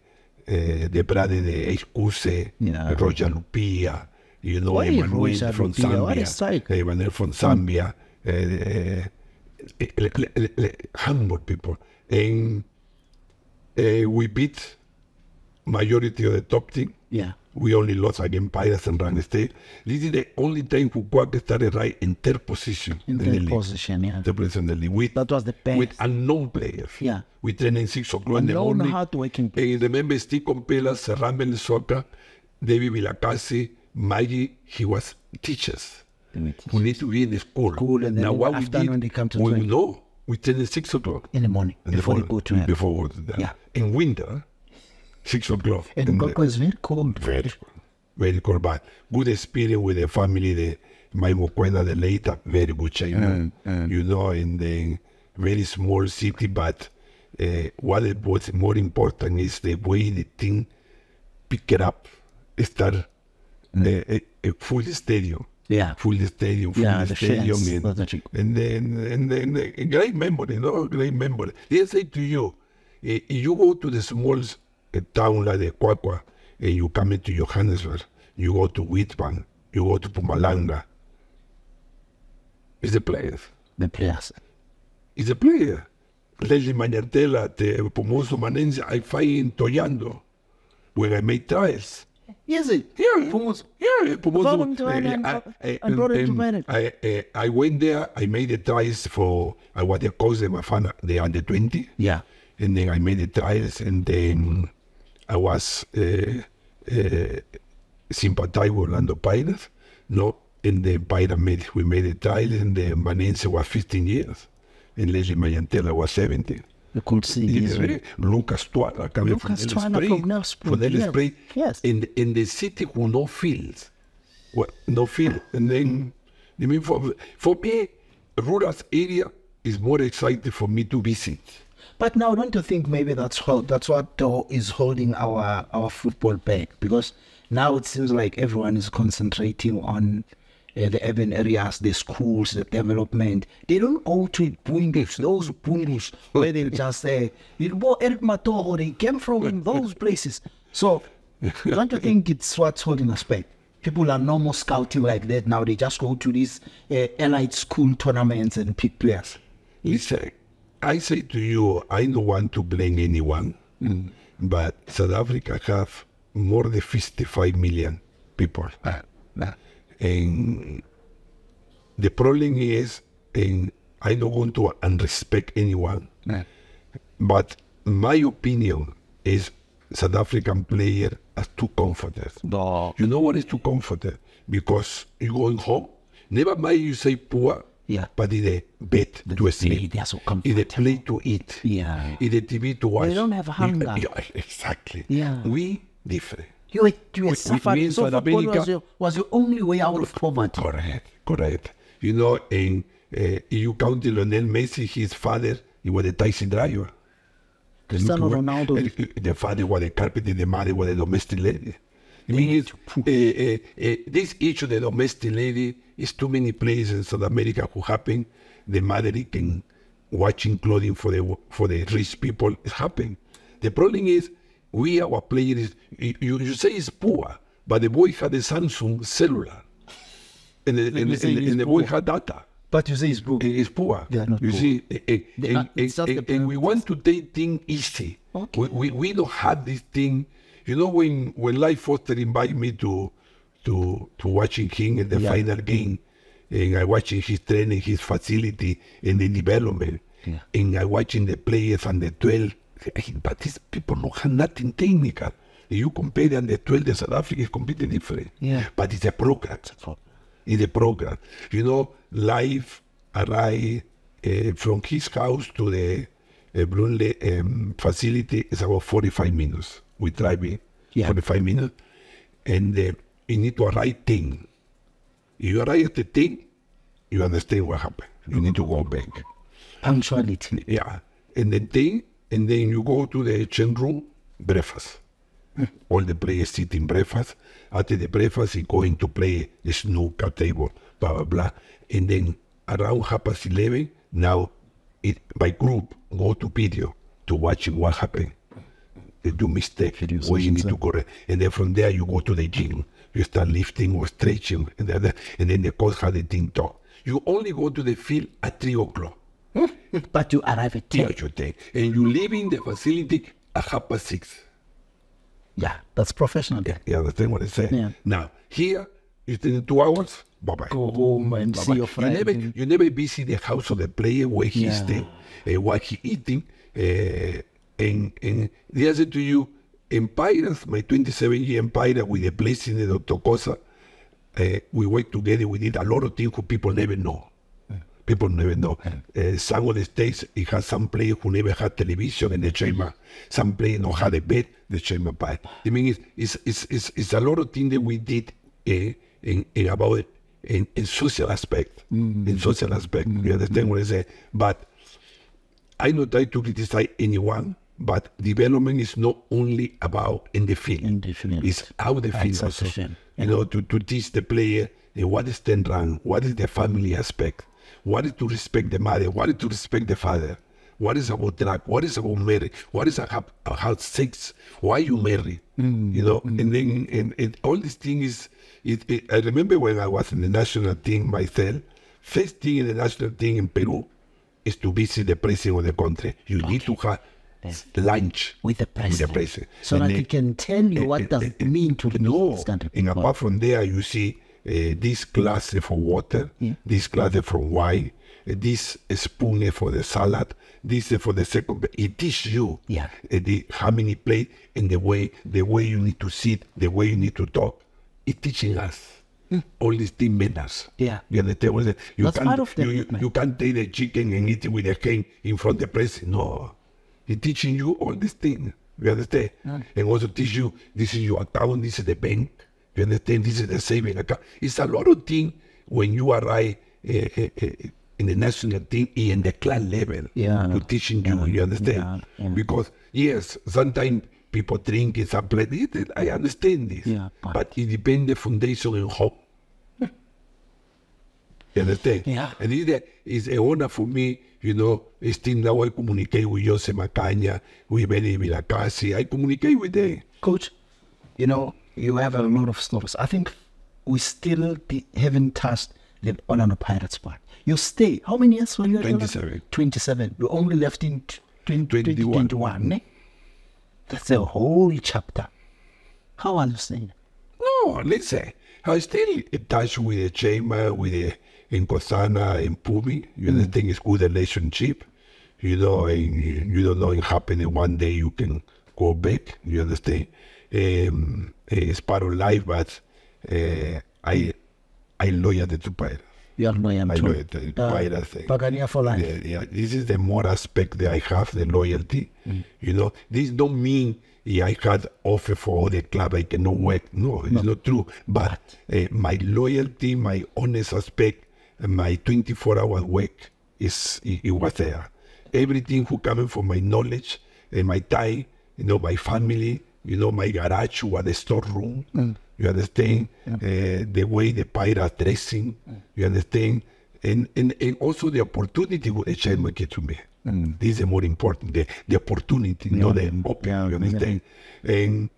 uh, the brother de Excuse, Yeah. Roger Lupia, you know, Why Emmanuel from Zambia. Emmanuel from Zambia, uh, le- le- le- le- humble people. And we beat majority of the top team. Yeah. We only lost against Pirates and Run State. This is the only time Fukuoka started right in third position In the third position, yeah. Third position in the league. With, That was the best. with unknown players. Yeah. We train in six o'clock in the morning. hardworking And eh, remember Steve Komphela, Serrambel Soka, David Vilakazi, Maggie, he was teachers who need to be in the school. School and then now what the we did, they come to we know we train at six o'clock. In the morning, In before you morning, go to have. Before go to that. Yeah. In winter, six o'clock. And the- QwaQwa is very cold. very cool. Very cool. But good experience with the family. The my Mokwena, the later, uh, very good China. You know, in the very small city, but uh, what it was more important is the way the thing pick it up, start a, a, a full stadium. Yeah. Full stadium, full Yeah, the stadium, and, that's what you- and then and then a great memory, no great memory. They say to you, eh, if you go to the small eh, town like the QwaQwa, and you come into Johannesburg, you go to Witbank, you go to Mpumalanga. It's a player. The players. It's a player. Lesley Manyathela, the Pomoso Manense, I fight in Toyando when I made trials. Yes, it. Yeah, Pomoso. Yeah, Pomoso. Brought to Ireland, eh, eh, eh, I, went there, I made the trials for, I was the coach of Mafana, the under 20. Yeah. And then I made the trials, and then was uh, uh, sympathize with Orlando Pirates. No, in the Pirate made, we made a trials, and the Manense was 15 years, and Lesley Manyathela was 17. You could see this. Yeah, Lucas Tuana coming Lucas from Tuana from Nelspruit, From yes. In, in the city who no fields. Well, no field. And then, I mean, for, for me, rural area is more exciting for me to visit. But now, don't you think maybe that's how, that's what uh, holding our our football back? Because now it seems like everyone is concentrating on uh, the urban areas, the schools, the development. They don't go to Bundes, those Bundes where they just say, you Eric Mathoho, they came from in those places. So, don't you think it's what's holding us back? People are no more scouting like that now. They just go to these uh, elite school tournaments and pick players. Listen, I say to you, I don't want to blame anyone, mm. but South Africa have more than 55 million people. Ah, and the problem is, and I don't want to unrespect anyone, but my opinion is South African player are too comforted. No. You know what is too comforted? Because you going home, never mind you say poor, Yeah. but in a bed to sleep. they are so In a plate to eat. Yeah. In a TV to watch. They don't have hunger. Yeah, exactly. Yeah. We different. You you Which- which suffering. So football was your, was your only way out of poverty. Correct, correct. You know, in uh, you count Lionel Messi, his father, he was a taxi driver. Cristiano Ronaldo. The father was a carpenter, the mother was a domestic lady. I mean, uh, uh, uh, this issue, the domestic lady, is too many places in South America who happen. The mother can watching clothing for the for the rich people. It happen. The problem is, we, our players, you, you say it's poor, but the boy had a Samsung cellular. And the, and, me the- say and and the boy poor. had data. But you say it's broke. It's poor. Are not you poor. see, eh, eh, and, not and- and we want to take things easy. Okay. We, we, we don't have this thing. You know, when when Lyle Foster invited me to to to watching him in the Yeah. final game, and I watching his training, his facility, and the development, Yeah. and I watching the players and the 12. eh, But these people don't have nothing technical. You compare the under 12, the South Africa is completely different. Yeah. But it's a program It's a program. You know, life arrive uh, from his house to the uh, Burnley um, facility is about 45 minutes. We drive in Yeah. 45 minutes, and uh, you need to arrive 10. If you arrive at the 10, you understand what happened. You need to go back. Punctuality. Yeah. And then thing, and then you go to the change room, breakfast. All the players sit in breakfast. After the breakfast, you go into play the snooker table, blah, blah, blah. And then around half past 11, now it, by group, go to video to watch what happened. They do mistake, Video where you need to correct. And then from there, you go to the gym. You start lifting or stretching. And then, and then the coach has the thing talk. You only go to the field at 3 o'clock. But you arrive at 10. Yeah, you take. And you leave in the facility at half past six. Yeah, that's professional. Yeah, you understand what I say? Yeah. Now, here, you spend two hours, bye bye. Go home and see your You never, you never visit the house of the player where he Yeah. stay, uh, what he eating. Uh, and, and the answer to you, in Pirates, my 27 year in Pirates with the blessing of Dr. Khoza, uh, we worked together. We did a lot of things who people never know. People never know. Uh, some of the states, it has some players who never had television in the chamber. Some players don't have a bed, the chamber pie. I mean, it's, it's, it's, it's, a lot of things that we did uh, in, in about it in, in social aspect. In social aspect. You understand what I say? But I don't try to criticize anyone, but development is not only about in the field. In the field. It's out the ah, field such also. shame. You know, to, to teach the player uh, what is the wrong, what is the family aspect, what is to respect the mother, what is to respect the father, what is about drug, what is about marriage, what is about, about sex, why you marry, mm, you know, mm. and then and, and all these things. It, it, I remember when I was in the national team myself. First thing in the national team in Peru is to visit the president of the country. You need to have lunch with the president. president. So And that he can tell you what eh, does eh, it mean to no, this country. and apart from there, you see uh, this glass for water, Yeah. this glass for wine, uh, this spoon for the salad, this for the second. It teaches you Yeah. uh, the, how many plate and the way the way you need to sit, the way you need to talk. It teaching us. All these things manners. Yeah. You understand what? You That's can't, part of the you, you, you can't take the chicken and eat it with a cane in front of the president. No. He's teaching you all these things. You understand? And also teach you this is your account, this is the bank. You understand? This is the saving account. It's a lot of things when you arrive uh, uh, uh, in the national team and in the class level Yeah. to teaching you. Yeah. You understand? Yeah. Yeah. Because yes, sometimes people drink it, some play. I understand this. Yeah, but- But it depends the foundation and hope. You understand? Yeah. And it is- it's a honor for me, you know, still now I communicate with Jose Macaña, with Benny Vilacasi. I communicate with them. Coach, you know, you have a lot of stories. I think we still be, haven't touched the Orlando Pirates part. You stay. How many years were you at 27. 27. You only left in t- 20, 21. 2021. ne? Eh? That's a whole chapter. How are you saying? No, listen, I still in touch with the chamber, with the in Kosana, in Pumi. You understand? It's good relationship. You know, and you don't know it happening one day you can go back. You understand? Um, it's part of life, but uh, I I loyal to Pirates. You are loyal I to loyal to Pirates. eh. Pagania for life. Yeah, yeah, this is the more aspect that I have, the loyalty. You know, this don't mean yeah, I had offer for the club I cannot work. No, it's not true. But uh, my loyalty, my honest aspect, my 24 hour work is it, it was there. Everything who coming from my knowledge and my time, you know, my family, you know, my garage or the storeroom. Mm. You understand? Uh, the way the pirate dressing. Mm. You understand? And, and, and also the opportunity what the chairman gave to me. Mm. This is more important, the, the opportunity, not the open, you understand? And,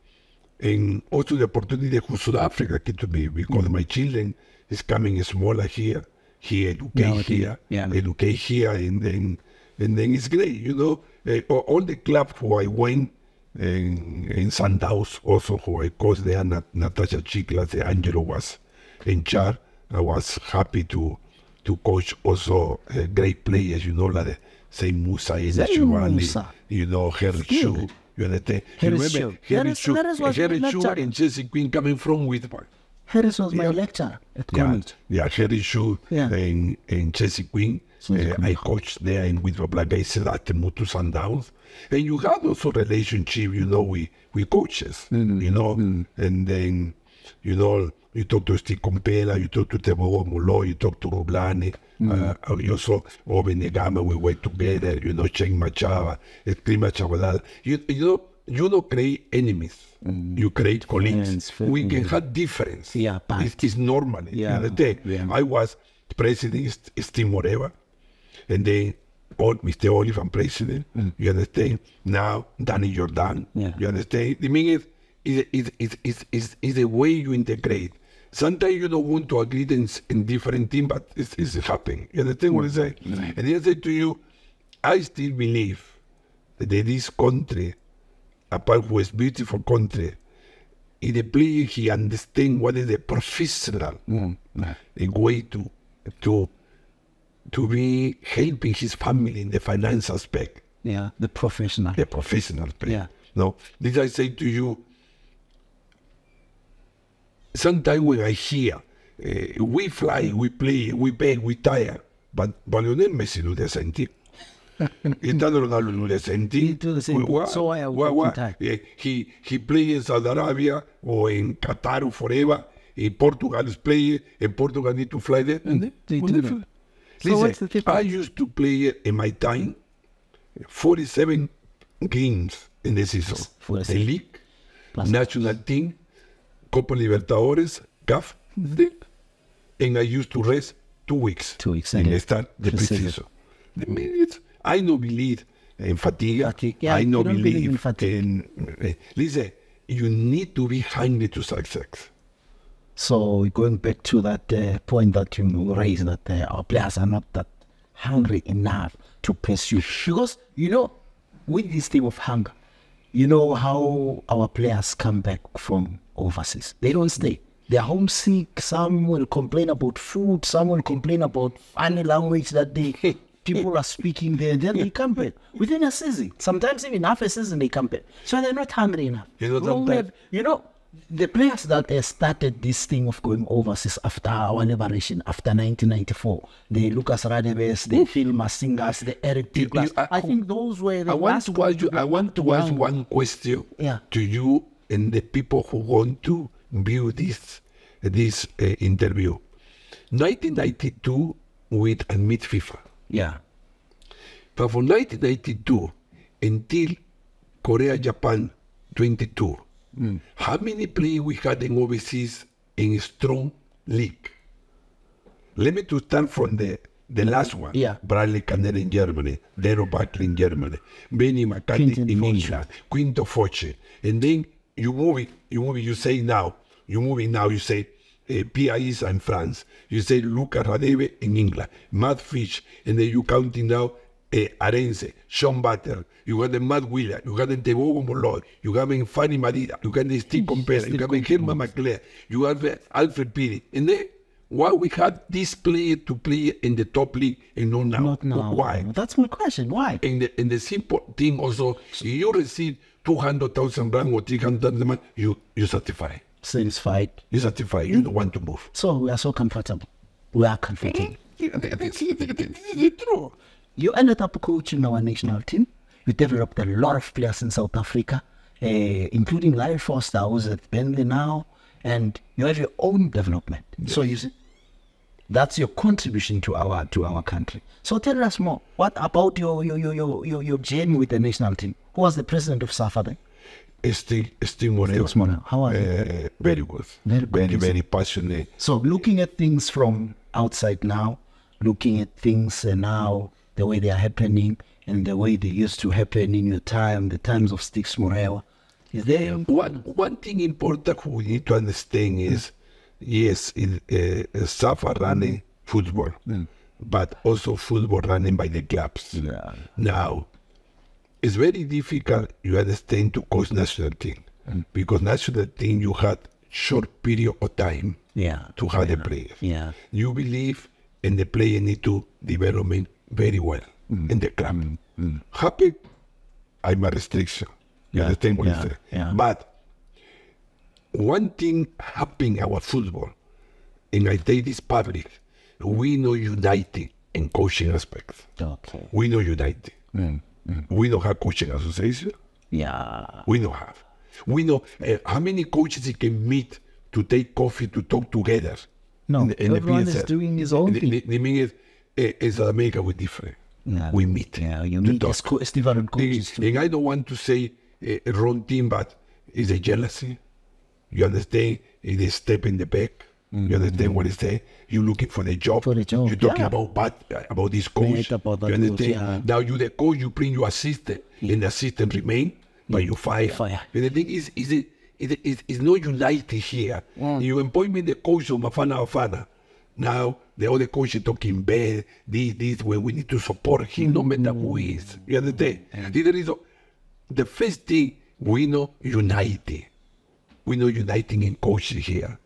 and also the opportunity for South Africa came to me because my children is coming smaller here, here, educate here, yeah. educate here, and then, and then it's great, you know. Uh, all- the clubs who I went, in, in Sundowns also who I coached there, Nat- Natasha Tsichlas, the Angelo was in charge. I was happy to to coach also uh, great players, you know, like the same Musa and Say Shivali, Musa. you know. Chu. You understand? You remember Chu. Harry That is- Chu, that is what Harry we Chu and Chelsea Queen coming from Witbank. Harris was my Yeah. lecturer at Yeah, college. yeah, Harris, Shaw Yeah. in, in Chelsea Queen. Uh, I coached there in with Black I said at the Mutu Sundowns. And you have also relationship, you know, with, with coaches, you know, and then, you know, you talk to Steve Komphela, you talk to Tebogo Mulo, you talk to Roblani, uh, you also, Oben Negama, we went together, you know, Cheng Machava, Escrima Chavalada. You, you know, you don't create enemies. You create colleagues. Friends, we can friends. have difference. Yeah, but- It's, it's normal. Yeah, You understand? yeah. I was president, St- Stix Morewa, and then oh, all, Mr. Oliver president. You understand? Now Danny Jordaan. Yeah. You understand? The mean is is is is is is, is the way you integrate. Sometimes you don't want to agree in, in different things, but it's, it's happening. You understand what I say? And I say to you, I still believe that this country, apart from its beautiful country, in the player he understand what is the professional a way to to to be helping his family in the finance aspect, Yeah, the professional. the professional aspect. Yeah. No, this I say to you. Sometimes when I hear uh, we fly, we play, we beg, we tire, but, but Lionel Messi do the same thing. The the. Why- So I. Eh, he he play in Saudi Arabia or in Qatar or forever. In Portugal is play. In Portugal need to fly there. And They do that. So what's the difference? I used to play in my time 47 games in the season. The 47. league, national team, Copa Libertadores, CAF, and I used to rest two weeks. Two weeks, And okay. start the preseason. The minutes, I no believe in fatigue. Fatigue, yeah, I don't believe believe in fatigue. in. eh, Listen, you need to be hungry to success. So going back to that uh, point that you raised, that uh, our players are not that hungry enough to pursue. Because you know, with this thing of hunger, you know how our players come back from overseas. They don't stay. They're homesick. Some will complain about food. Some will complain about funny language that they people are speaking there. Then they come back within a season. Sometimes even half a season they come back. So they're not hungry enough. You know, have- you know, the players that started this thing of going overseas after our liberation, after 1994, the Lucas Radebes, the Phil Masingas, the Eric Douglas, I- I think those were the I want to ask you. I want to ask one question Yeah. to you and the people who want to view this this uh, interview. 1992, we admit FIFA, Yeah. but from 1992 until Korea Japan 22, Mm. how many players we had in overseas in strong league? Let me to start from the the last one. Yeah. Bradley Carnell in Germany, Delron Buckley in Germany, Benny McCarthy in Foche. England, Quinto Foce. And then you move it, you move it, you say now, you move it now, you say uh, PIS in France, you say Luca Radebe in England, Matt Fish, and then you counting now uh, Arense, Sean Butter, you got the Matt Wheeler, you got the Tebogo Molloy, you got the Fani Madida, you got the Steve Compella, you got the Herman McClare, you have the Alfred Phiri. And then why we had this player to play in the top league and not now? Not now. Why? That's my question. Why? And the, the simple thing also, you receive 200,000 rand or 300,000 rand, you, you satisfy. Satisfied. You satisfy. You don't want to move. So we are so comfortable. We are comfortable. True. You ended up coaching our national team. You developed a lot of players in South Africa, uh, including Lyle Foster, who's at Burnley now, and you have your own development. So you see, that's your contribution to our to our country. So tell us more. What about your your your your, your, your journey with the national team? Who was the president of SAFA then? Still, still Moreno. Still Moreno. How are you? Uh, very good. Very good, Very, very passionate. So looking at things from outside now, looking at things uh, now the way they are happening, and the way they used to happen in your time, the times of Stix Morewa. Is there One one thing important we need to understand is yes, it, uh, Safa running football, but also football running by the clubs. Yeah. Now, it's very difficult, you understand, to coach national team mm. because national team you had short period of time Yeah. to have the players. Yeah. You believe and the player need to develop very well mm. in the club. Mm. Happy, I'm a restriction. You Yeah, understand what yeah, I say? yeah. But one thing happening our football, and I take this public, we know united in coaching aspects. Okay. We know united. We don't have coaching association. Yeah. We don't have. We know uh, how many coaches you can meet to take coffee to talk together. No, in the, in the everyone is doing his own the, thing. The, the thing is, uh, is America we're different. We meet. Yeah, you meet as co- as different coaches And, and I don't want to say uh, wrong thing, but it's a jealousy. You understand? It is step in the back. You understand what I say? You're looking for the job. Mm-hmm. For the job, You're talking yeah. about bad, about this coach. about you understand? yeah. Now you the coach, you bring your assistant, and the assistant remain, but you fire. Fire. And the thing is, is it, it, it, it's not united here. You employ me the coach of Bafana Bafana. Now the other coach is talking bad, this, this, where we need to support him, no matter who he is. You understand? This is. The first thing we know united. We know uniting in coaches here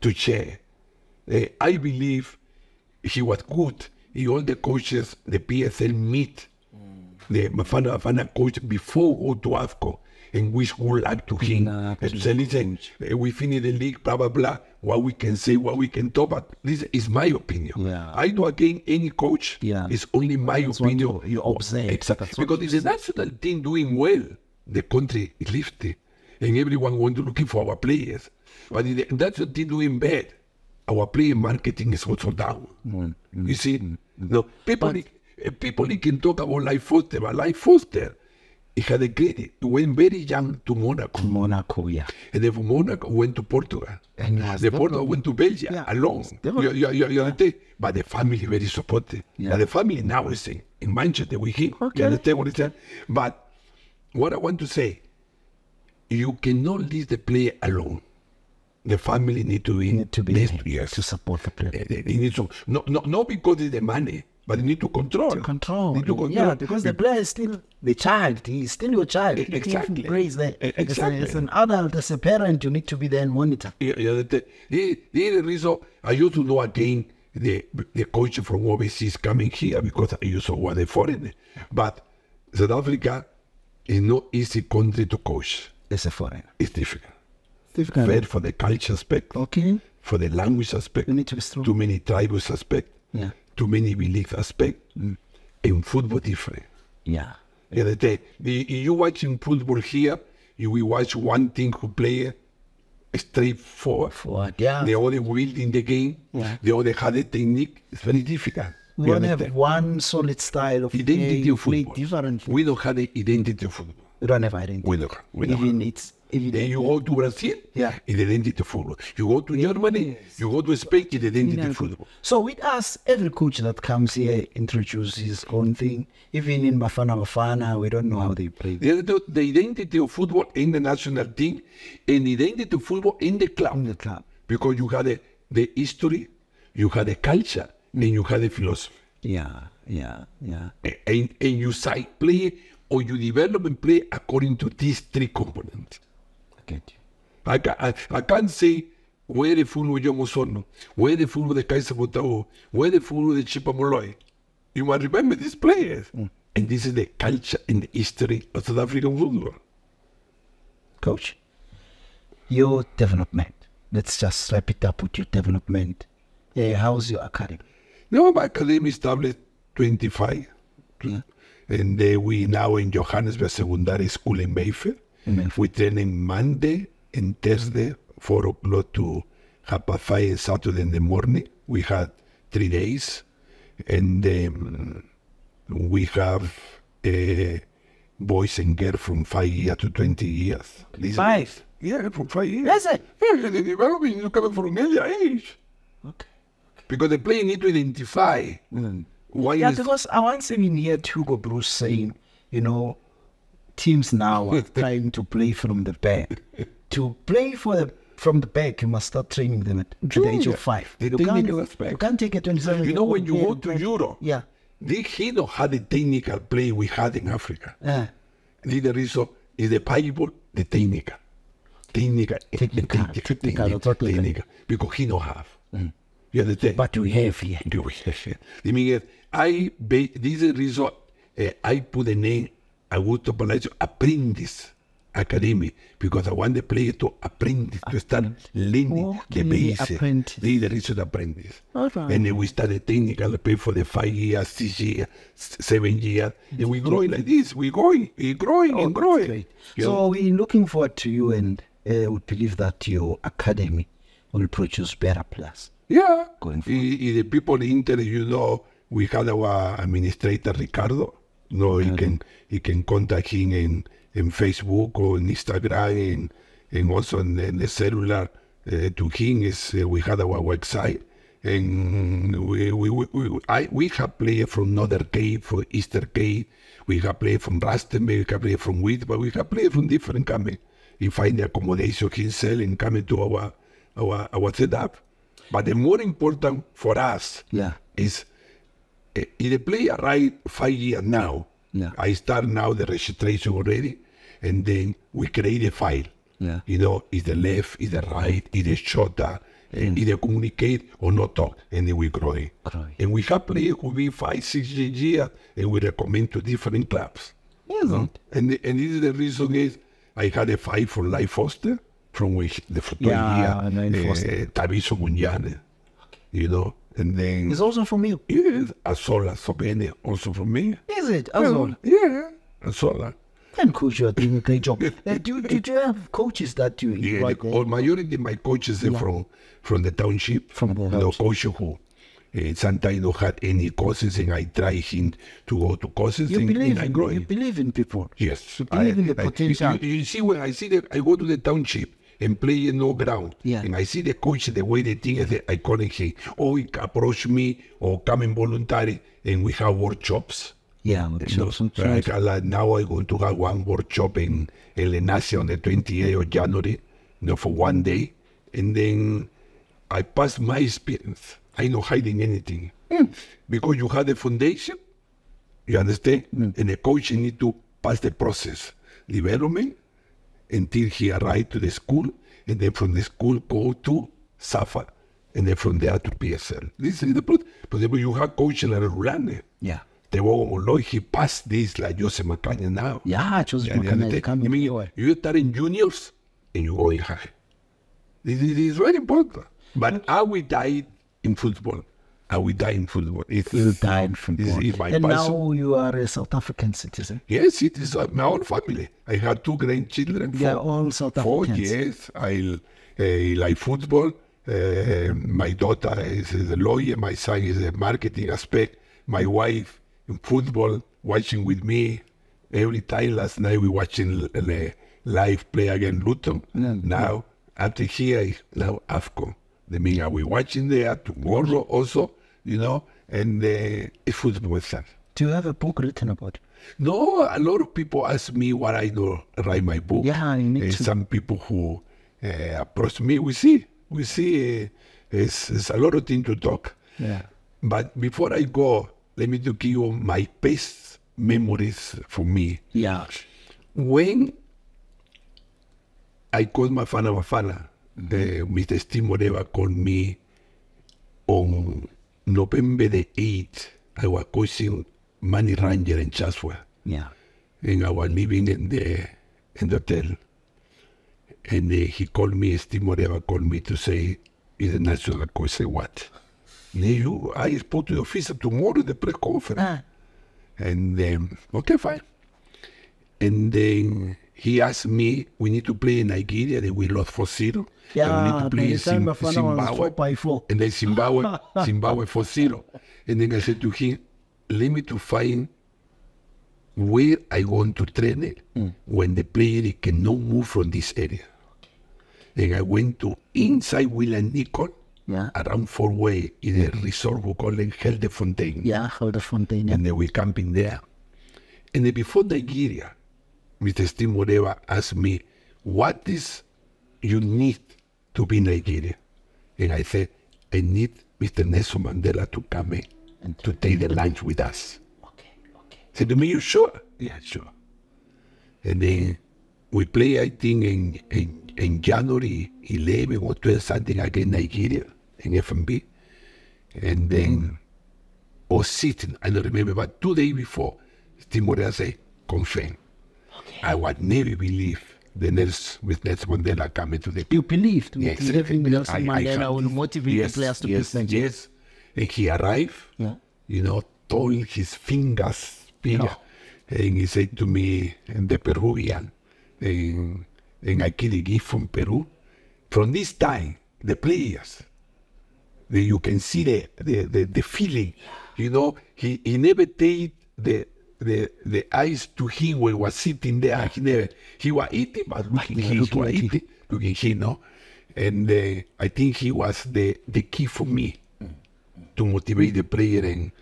to share. Eh, I believe he was good. He, all the coaches, the PSL meet the Bafana Bafana coach before go to AFCON and wish good luck to him. Nah, and say, listen, eh, we finish the league, blah, blah, blah. What we can say, what we can talk, but this is my opinion. Yeah. I know again any coach, Yeah. it's only my That's opinion. you- observe. Exactly. Because if the national team doing well, the country is lifted. And everyone want to looking for our players. But if the national team doing bad, our player marketing is also down. You see? No, people, eh, people can talk about Lyle Foster, but Lyle Foster, he had a credit. He went very young to Monaco. Monaco, yeah. And then from Monaco went to Portugal. And the Portugal went to Belgium Yeah. alone. You, you, you, you understand? But the family very supportive. Yeah. The family now is in, in Manchester with him. Okay. You understand what I'm saying? But what I want to say, you cannot leave the player alone. The family need to be, Need to be next there to yes. to support the player. They, they- eh, eh, they need to, no, no, not because it's the money, but they need to control. To control. Need to control. Yeah, because the player is still the child. He's still your child. Eh, exactly. You raise that. Exactly. as an adult, as a parent, you need to be there and monitor. You understand? This this the reason I used to know again the the coach from overseas coming here because I used to was a foreigner. But South Africa is not easy country to coach. As a foreigner. It's difficult. Fair for the culture aspect, Okay. for the language aspect, need to be strong. too many tribal aspect, Yeah. too many belief aspect, mm. In football different. Yeah. You understand? The, if you watching football here, you will watch one thing who play straight forward. Yeah. The other wielding the game. Yeah. The other had a technique. It's very difficult. We don't have one solid style of identity play. of play football. different. We don't have the identity of football. We don't have identity. We don't. We don't. Even it's Then you go to Brazil, Yeah. it's identity of football. You go to Germany, you go to Spain, it's identity of football. So with us, every coach that comes here introduces his own thing. Even in Bafana Bafana, we don't know how they play. The, the, identity of football in the national team and the identity of football in the club. In the club. Because you had the, the history, you had the culture, and you had the philosophy. Yeah, yeah, yeah. and, and you side play or you develop and play according to these three components. You. I, I, I can't say where the football de Mosono, where the football de Kaizer Motaung, where the football de Chipa Molloy. You must remember these players. Mm. And this is the culture and the history of South African football. Coach, your development. Let's just wrap it up with your development. Yeah, how's your academy? No, my academy is established 25. Yeah. And then we now in Johannesburg Secondary School in Mayfair. In Mayfair. We train in Monday and Thursday, 4 o'clock to half past 5 and Saturday in the morning. We had three days. And um, we have uh, boys and girls from 5 years to 20 years. This- Five? Yeah, from 5 years. That's it. Yeah, the development is coming from early age. Okay. Because the player need to identify Mm. Why Yeah, is because I once even heard Hugo Broos saying, you know, teams now are trying to play from the back. to play for the from the back, you must start training them at, the age of five. The You can't, technical you can't take a 27 You know, when you go to Europe, Yeah. they he don't have the technical play we had in Africa. Uh, The reason is the Bible, the technical. Technical, Technical, technical, technical, totally. technical, because he don't have. You understand? but we have here. Do we? Thing is, I ba- this is the reason uh, I put the name Augusto Palacio Apprentice Academy because I want the player to apprentice to start learning the Okay, basics. apprentice. This is the apprentice. Right. And then we started technical, pay for the five years, six years, seven years, and we growing like this. We're growing, we growing and Oh, that's growing. So we're looking forward to you and uh, we believe that your academy will produce better players. Yeah. Going I, I the people in interested, you know, we had our administrator Ricardo. No, he can he can contact him in, in Facebook or in Instagram and, and also in, the- the cellular uh, to him is uh, we had our website and we we we, we, I, we have players from Notre Cape, for Easter Cape, we have players from Rustenburg, we have players from Witbank, we have players from different coming. He find the accommodation himself and coming to our our our setup. But the more important for us Yeah. is Eh, if the player arrive five years now, Yeah. I start now the registration already, and then we create a file. Yeah. You know, is the left, is the right, is the shorter, eh, Mm. either communicate or not talk, and then we grow it. Growing. And we have players who be five, six years, and we recommend to different clubs. Yes. No? Mm. And the- and this is the reason is I had a fight for Lyle Foster, from which the Yeah, yeah. Eh, Thabiso Monyane, you know, and then It's also from you. yes, Asola Sobene, also from me. Is it? As well. Yeah, Asola. And coach, you are doing a great job. Uh, do, do you have coaches that you Yeah, employ the, all majority of my coaches are from from the township. From the the coach who uh, sometimes don't had any courses, and I try him to go to courses, You and, believe, and I in, grow you believe in people. Yes. You believe in the I- potential. You, you see, when I see that, I go to the township and play in no ground. Yeah. And I see the coach, the way they think, I- I call him, or oh, he approach me, or come in voluntary, and we have workshops. Yeah, workshops and like, like now I'm going to have one workshop in El Enace on the 28th of January, you know, for one day. And then I pass my experience. I not hiding anything. Mm. Because you have the foundation, you understand? Mm. And the coach need to pass the process, development, until he arrive to the school, and then from the school go to SAFA, and then from there to PSL. This is the process. For example, you have coach in la Rulane. Yeah. Te voy como he passed this like Jose Macaña now. Yeah, Joseph Yeah, Makana is you, coming. mean, you start in juniors and you go in high. This, is- very important. But I will die in football. I will die in football. It's, You died from This God. And now you are a South African citizen. Yes, it is uh, my own family. I have two grandchildren. They are four- all South Four, Africans. yes. I uh, like football. Uh, my daughter is a lawyer. My son is a marketing aspect. My wife in football, watching with me every time. Last night we watching live play against Luton. Yeah. Now after here, now AFCON. The mean are we watching there tomorrow also? You know, and uh, it's football with that. Do you have a book written about it? No, a lot of people ask me what I do write my book. Yeah, you need Uh, to. Some people who uh, approach me, we see, we see, uh, it's, it's a lot of things to talk. Yeah. But before I go, let me to give you my best memories for me. Yeah. When I called my Bafana Bafana, uh, Mr. Steve Moreva called me on November the 8th. I was coaching Money Ranger in Chatsworth Yeah. and I was living in the in the hotel. And uh, he called me, Steve Moreva called me to say, is the national coach. Say, what? You, I spoke to the officer tomorrow, the press conference. Ah. And um, okay, fine. And then he asked me, we need to play in Nigeria, that we lost 4 0. Yeah, we need to play in Zim- was four by four. And then Zimbabwe, Zimbabwe 4 0. And then I said to him, let me to find where I want to train it mm. when the player cannot move from this area. And I went to inside William Nicol Yeah. around four Way in a resort we call it Heldefontaine. Yeah, Heldefontaine. Yeah. And then we camping there. And then before Nigeria, Mr. Stix Morewa asked me, what is you need to be Nigeria? And I said, I need Mr. Nelson Mandela to come in and to take the lunch with us. Okay, okay. Said to me, you sure? Yeah, sure. And then we play, I think, in, in, in January 11 or 12, something against Nigeria in FNB. And then, or sitting, I don't remember, but two days before, Stix Morewa said, confirm. I would never believe the Nels, with Nelson Mandela coming to the You believed Yes. living Nelson I- I have- will motivate yes, the players to yes, Nigeria. Yes, and he arrived, Yeah. you know, told his fingers Oh. and he said to me, and the Peruvian, and, and I get a gift from Peru. From this time, the players, the, you can see the, the, the, the feeling, you know, he, he never take the the the eyes to him when he was sitting there. He never he was eating, but looking he was him. eating, looking he, no. And uh, I think he was the the key for me to motivate the player. And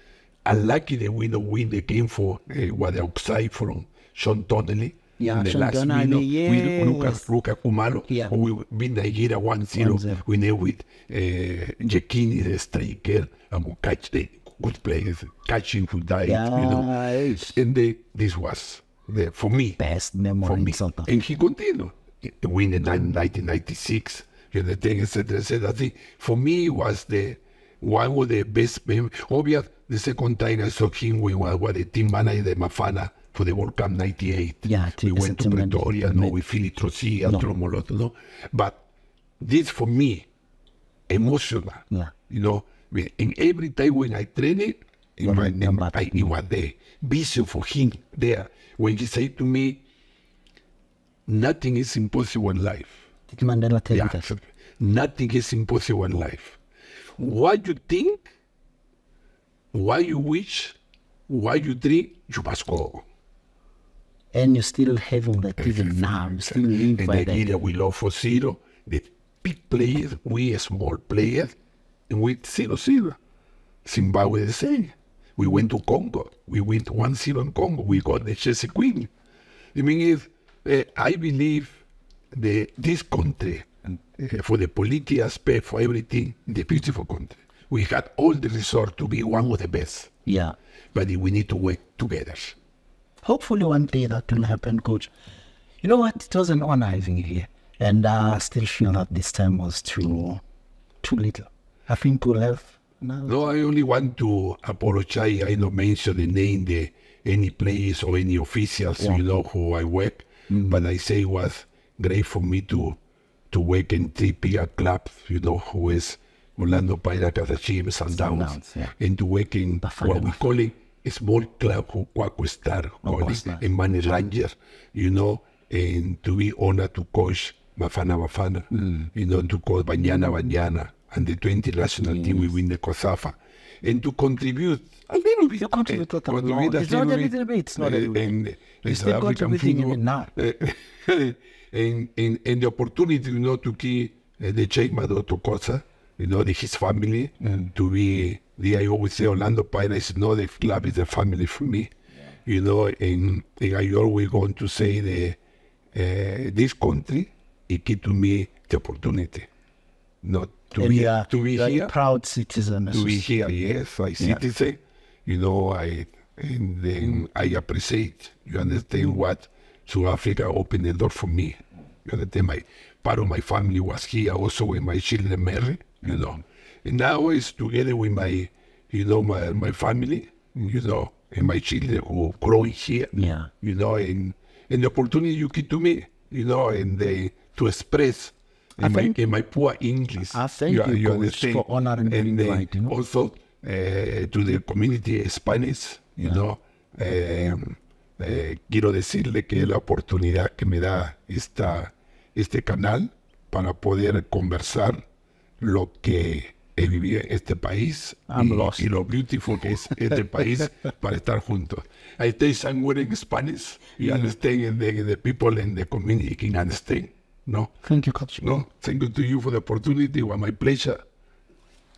unlucky that we don't win the game for uh, what outside from Sean Donnelly. Yeah, in the Sean last Donnelly, minute with Lucas yes. Luka Kumalo. Yeah. We win Nigeria 1 0. 1-0. We know with uh, Giacchini, the striker, and we catch the good players, catching who died, you know. And they, this was the, for me, Best memory for me. Africa. And he continued. He win in 1996, you know, thing, etc., etc. I think for me, it was the one of the best mem- Obvious, the second time I saw him, we were, were the team manager de Bafana for the World Cup 98. Yeah, we went to Pretoria, the no, with Trotsi, Arturo Moloto, no. But this for me, emotional. Yeah. You know, and every time when I train it, in my, my, I, it was the vision for him there. When he said to me, nothing is impossible in life. Did Mandela tell Yeah, you that? nothing is impossible in life. What you think, what you wish, what you dream, you must go. And you're still having that even now. You still live In by that. Nigeria, we love for zero. The big players, we a small players, and we zero zero. Zimbabwe the same. We went to Congo. We went one zero in Congo. We got the Chelsea Queen. The mean, is uh, I believe the this country uh, for the political aspect, for everything, the beautiful country. We had all the resort to be one of the best, Yeah. but we need to work together. Hopefully one day that will happen, coach. You know what? It was an honor having you here. And I still feel that this time was too too little. I think we'll have now. No, I only want to apologize. I don't mention the name, the any place or any officials, Yeah. you know, who I work. But I say it was great for me to to work in three bigger clubs, you know, who is Orlando Pirates, Kaizer Chief, Sundowns, Sundowns, yeah. and to work in what we call it a small club, who QwaQwa Star, call QwaQwa it, Star. a Manning Ranger, you know, and to be honored to coach Bafana Bafana, you know, to coach Banyana Banyana, and the 20 national team we win the COSAFA, and to contribute a little bit. You contribute eh, a lot. It's not a little bit, it's not a eh, little bit. in- You're in still contributing even now. and, and, and the opportunity, you know, to keep uh, the chairman of Tokosa, you know, the, his family, to be, the, I always say Orlando Pirates is not a club, it's a family for me, you know, and, and I always going to say the, uh, this country, it give to me the opportunity, not to be, are, to be here proud citizen. to be here, yes, I citizen. You know, I and then I appreciate. You understand mm. what South Africa opened the door for me. You understand? My part of my family was here also when my children married. You know, mm. and now it's together with my, you know, my my family. You know, and my children who growing here. Yeah. You know, and and the opportunity you give to me. You know, and they to express. In my, in my poor English, I thank you, Coach, for honoring and, uh, invite, you know. also eh, to the community Spanish, you know, eh, eh, quiero decirle que la oportunidad que me da esta, este canal para poder conversar lo que he vivido en este país y, y lo beautiful que es este país para estar juntos. I stay somewhere in Spanish, you understand, and the, the people in the community can understand, no? Thank you, coach. No, thank you to you for the opportunity. It was my pleasure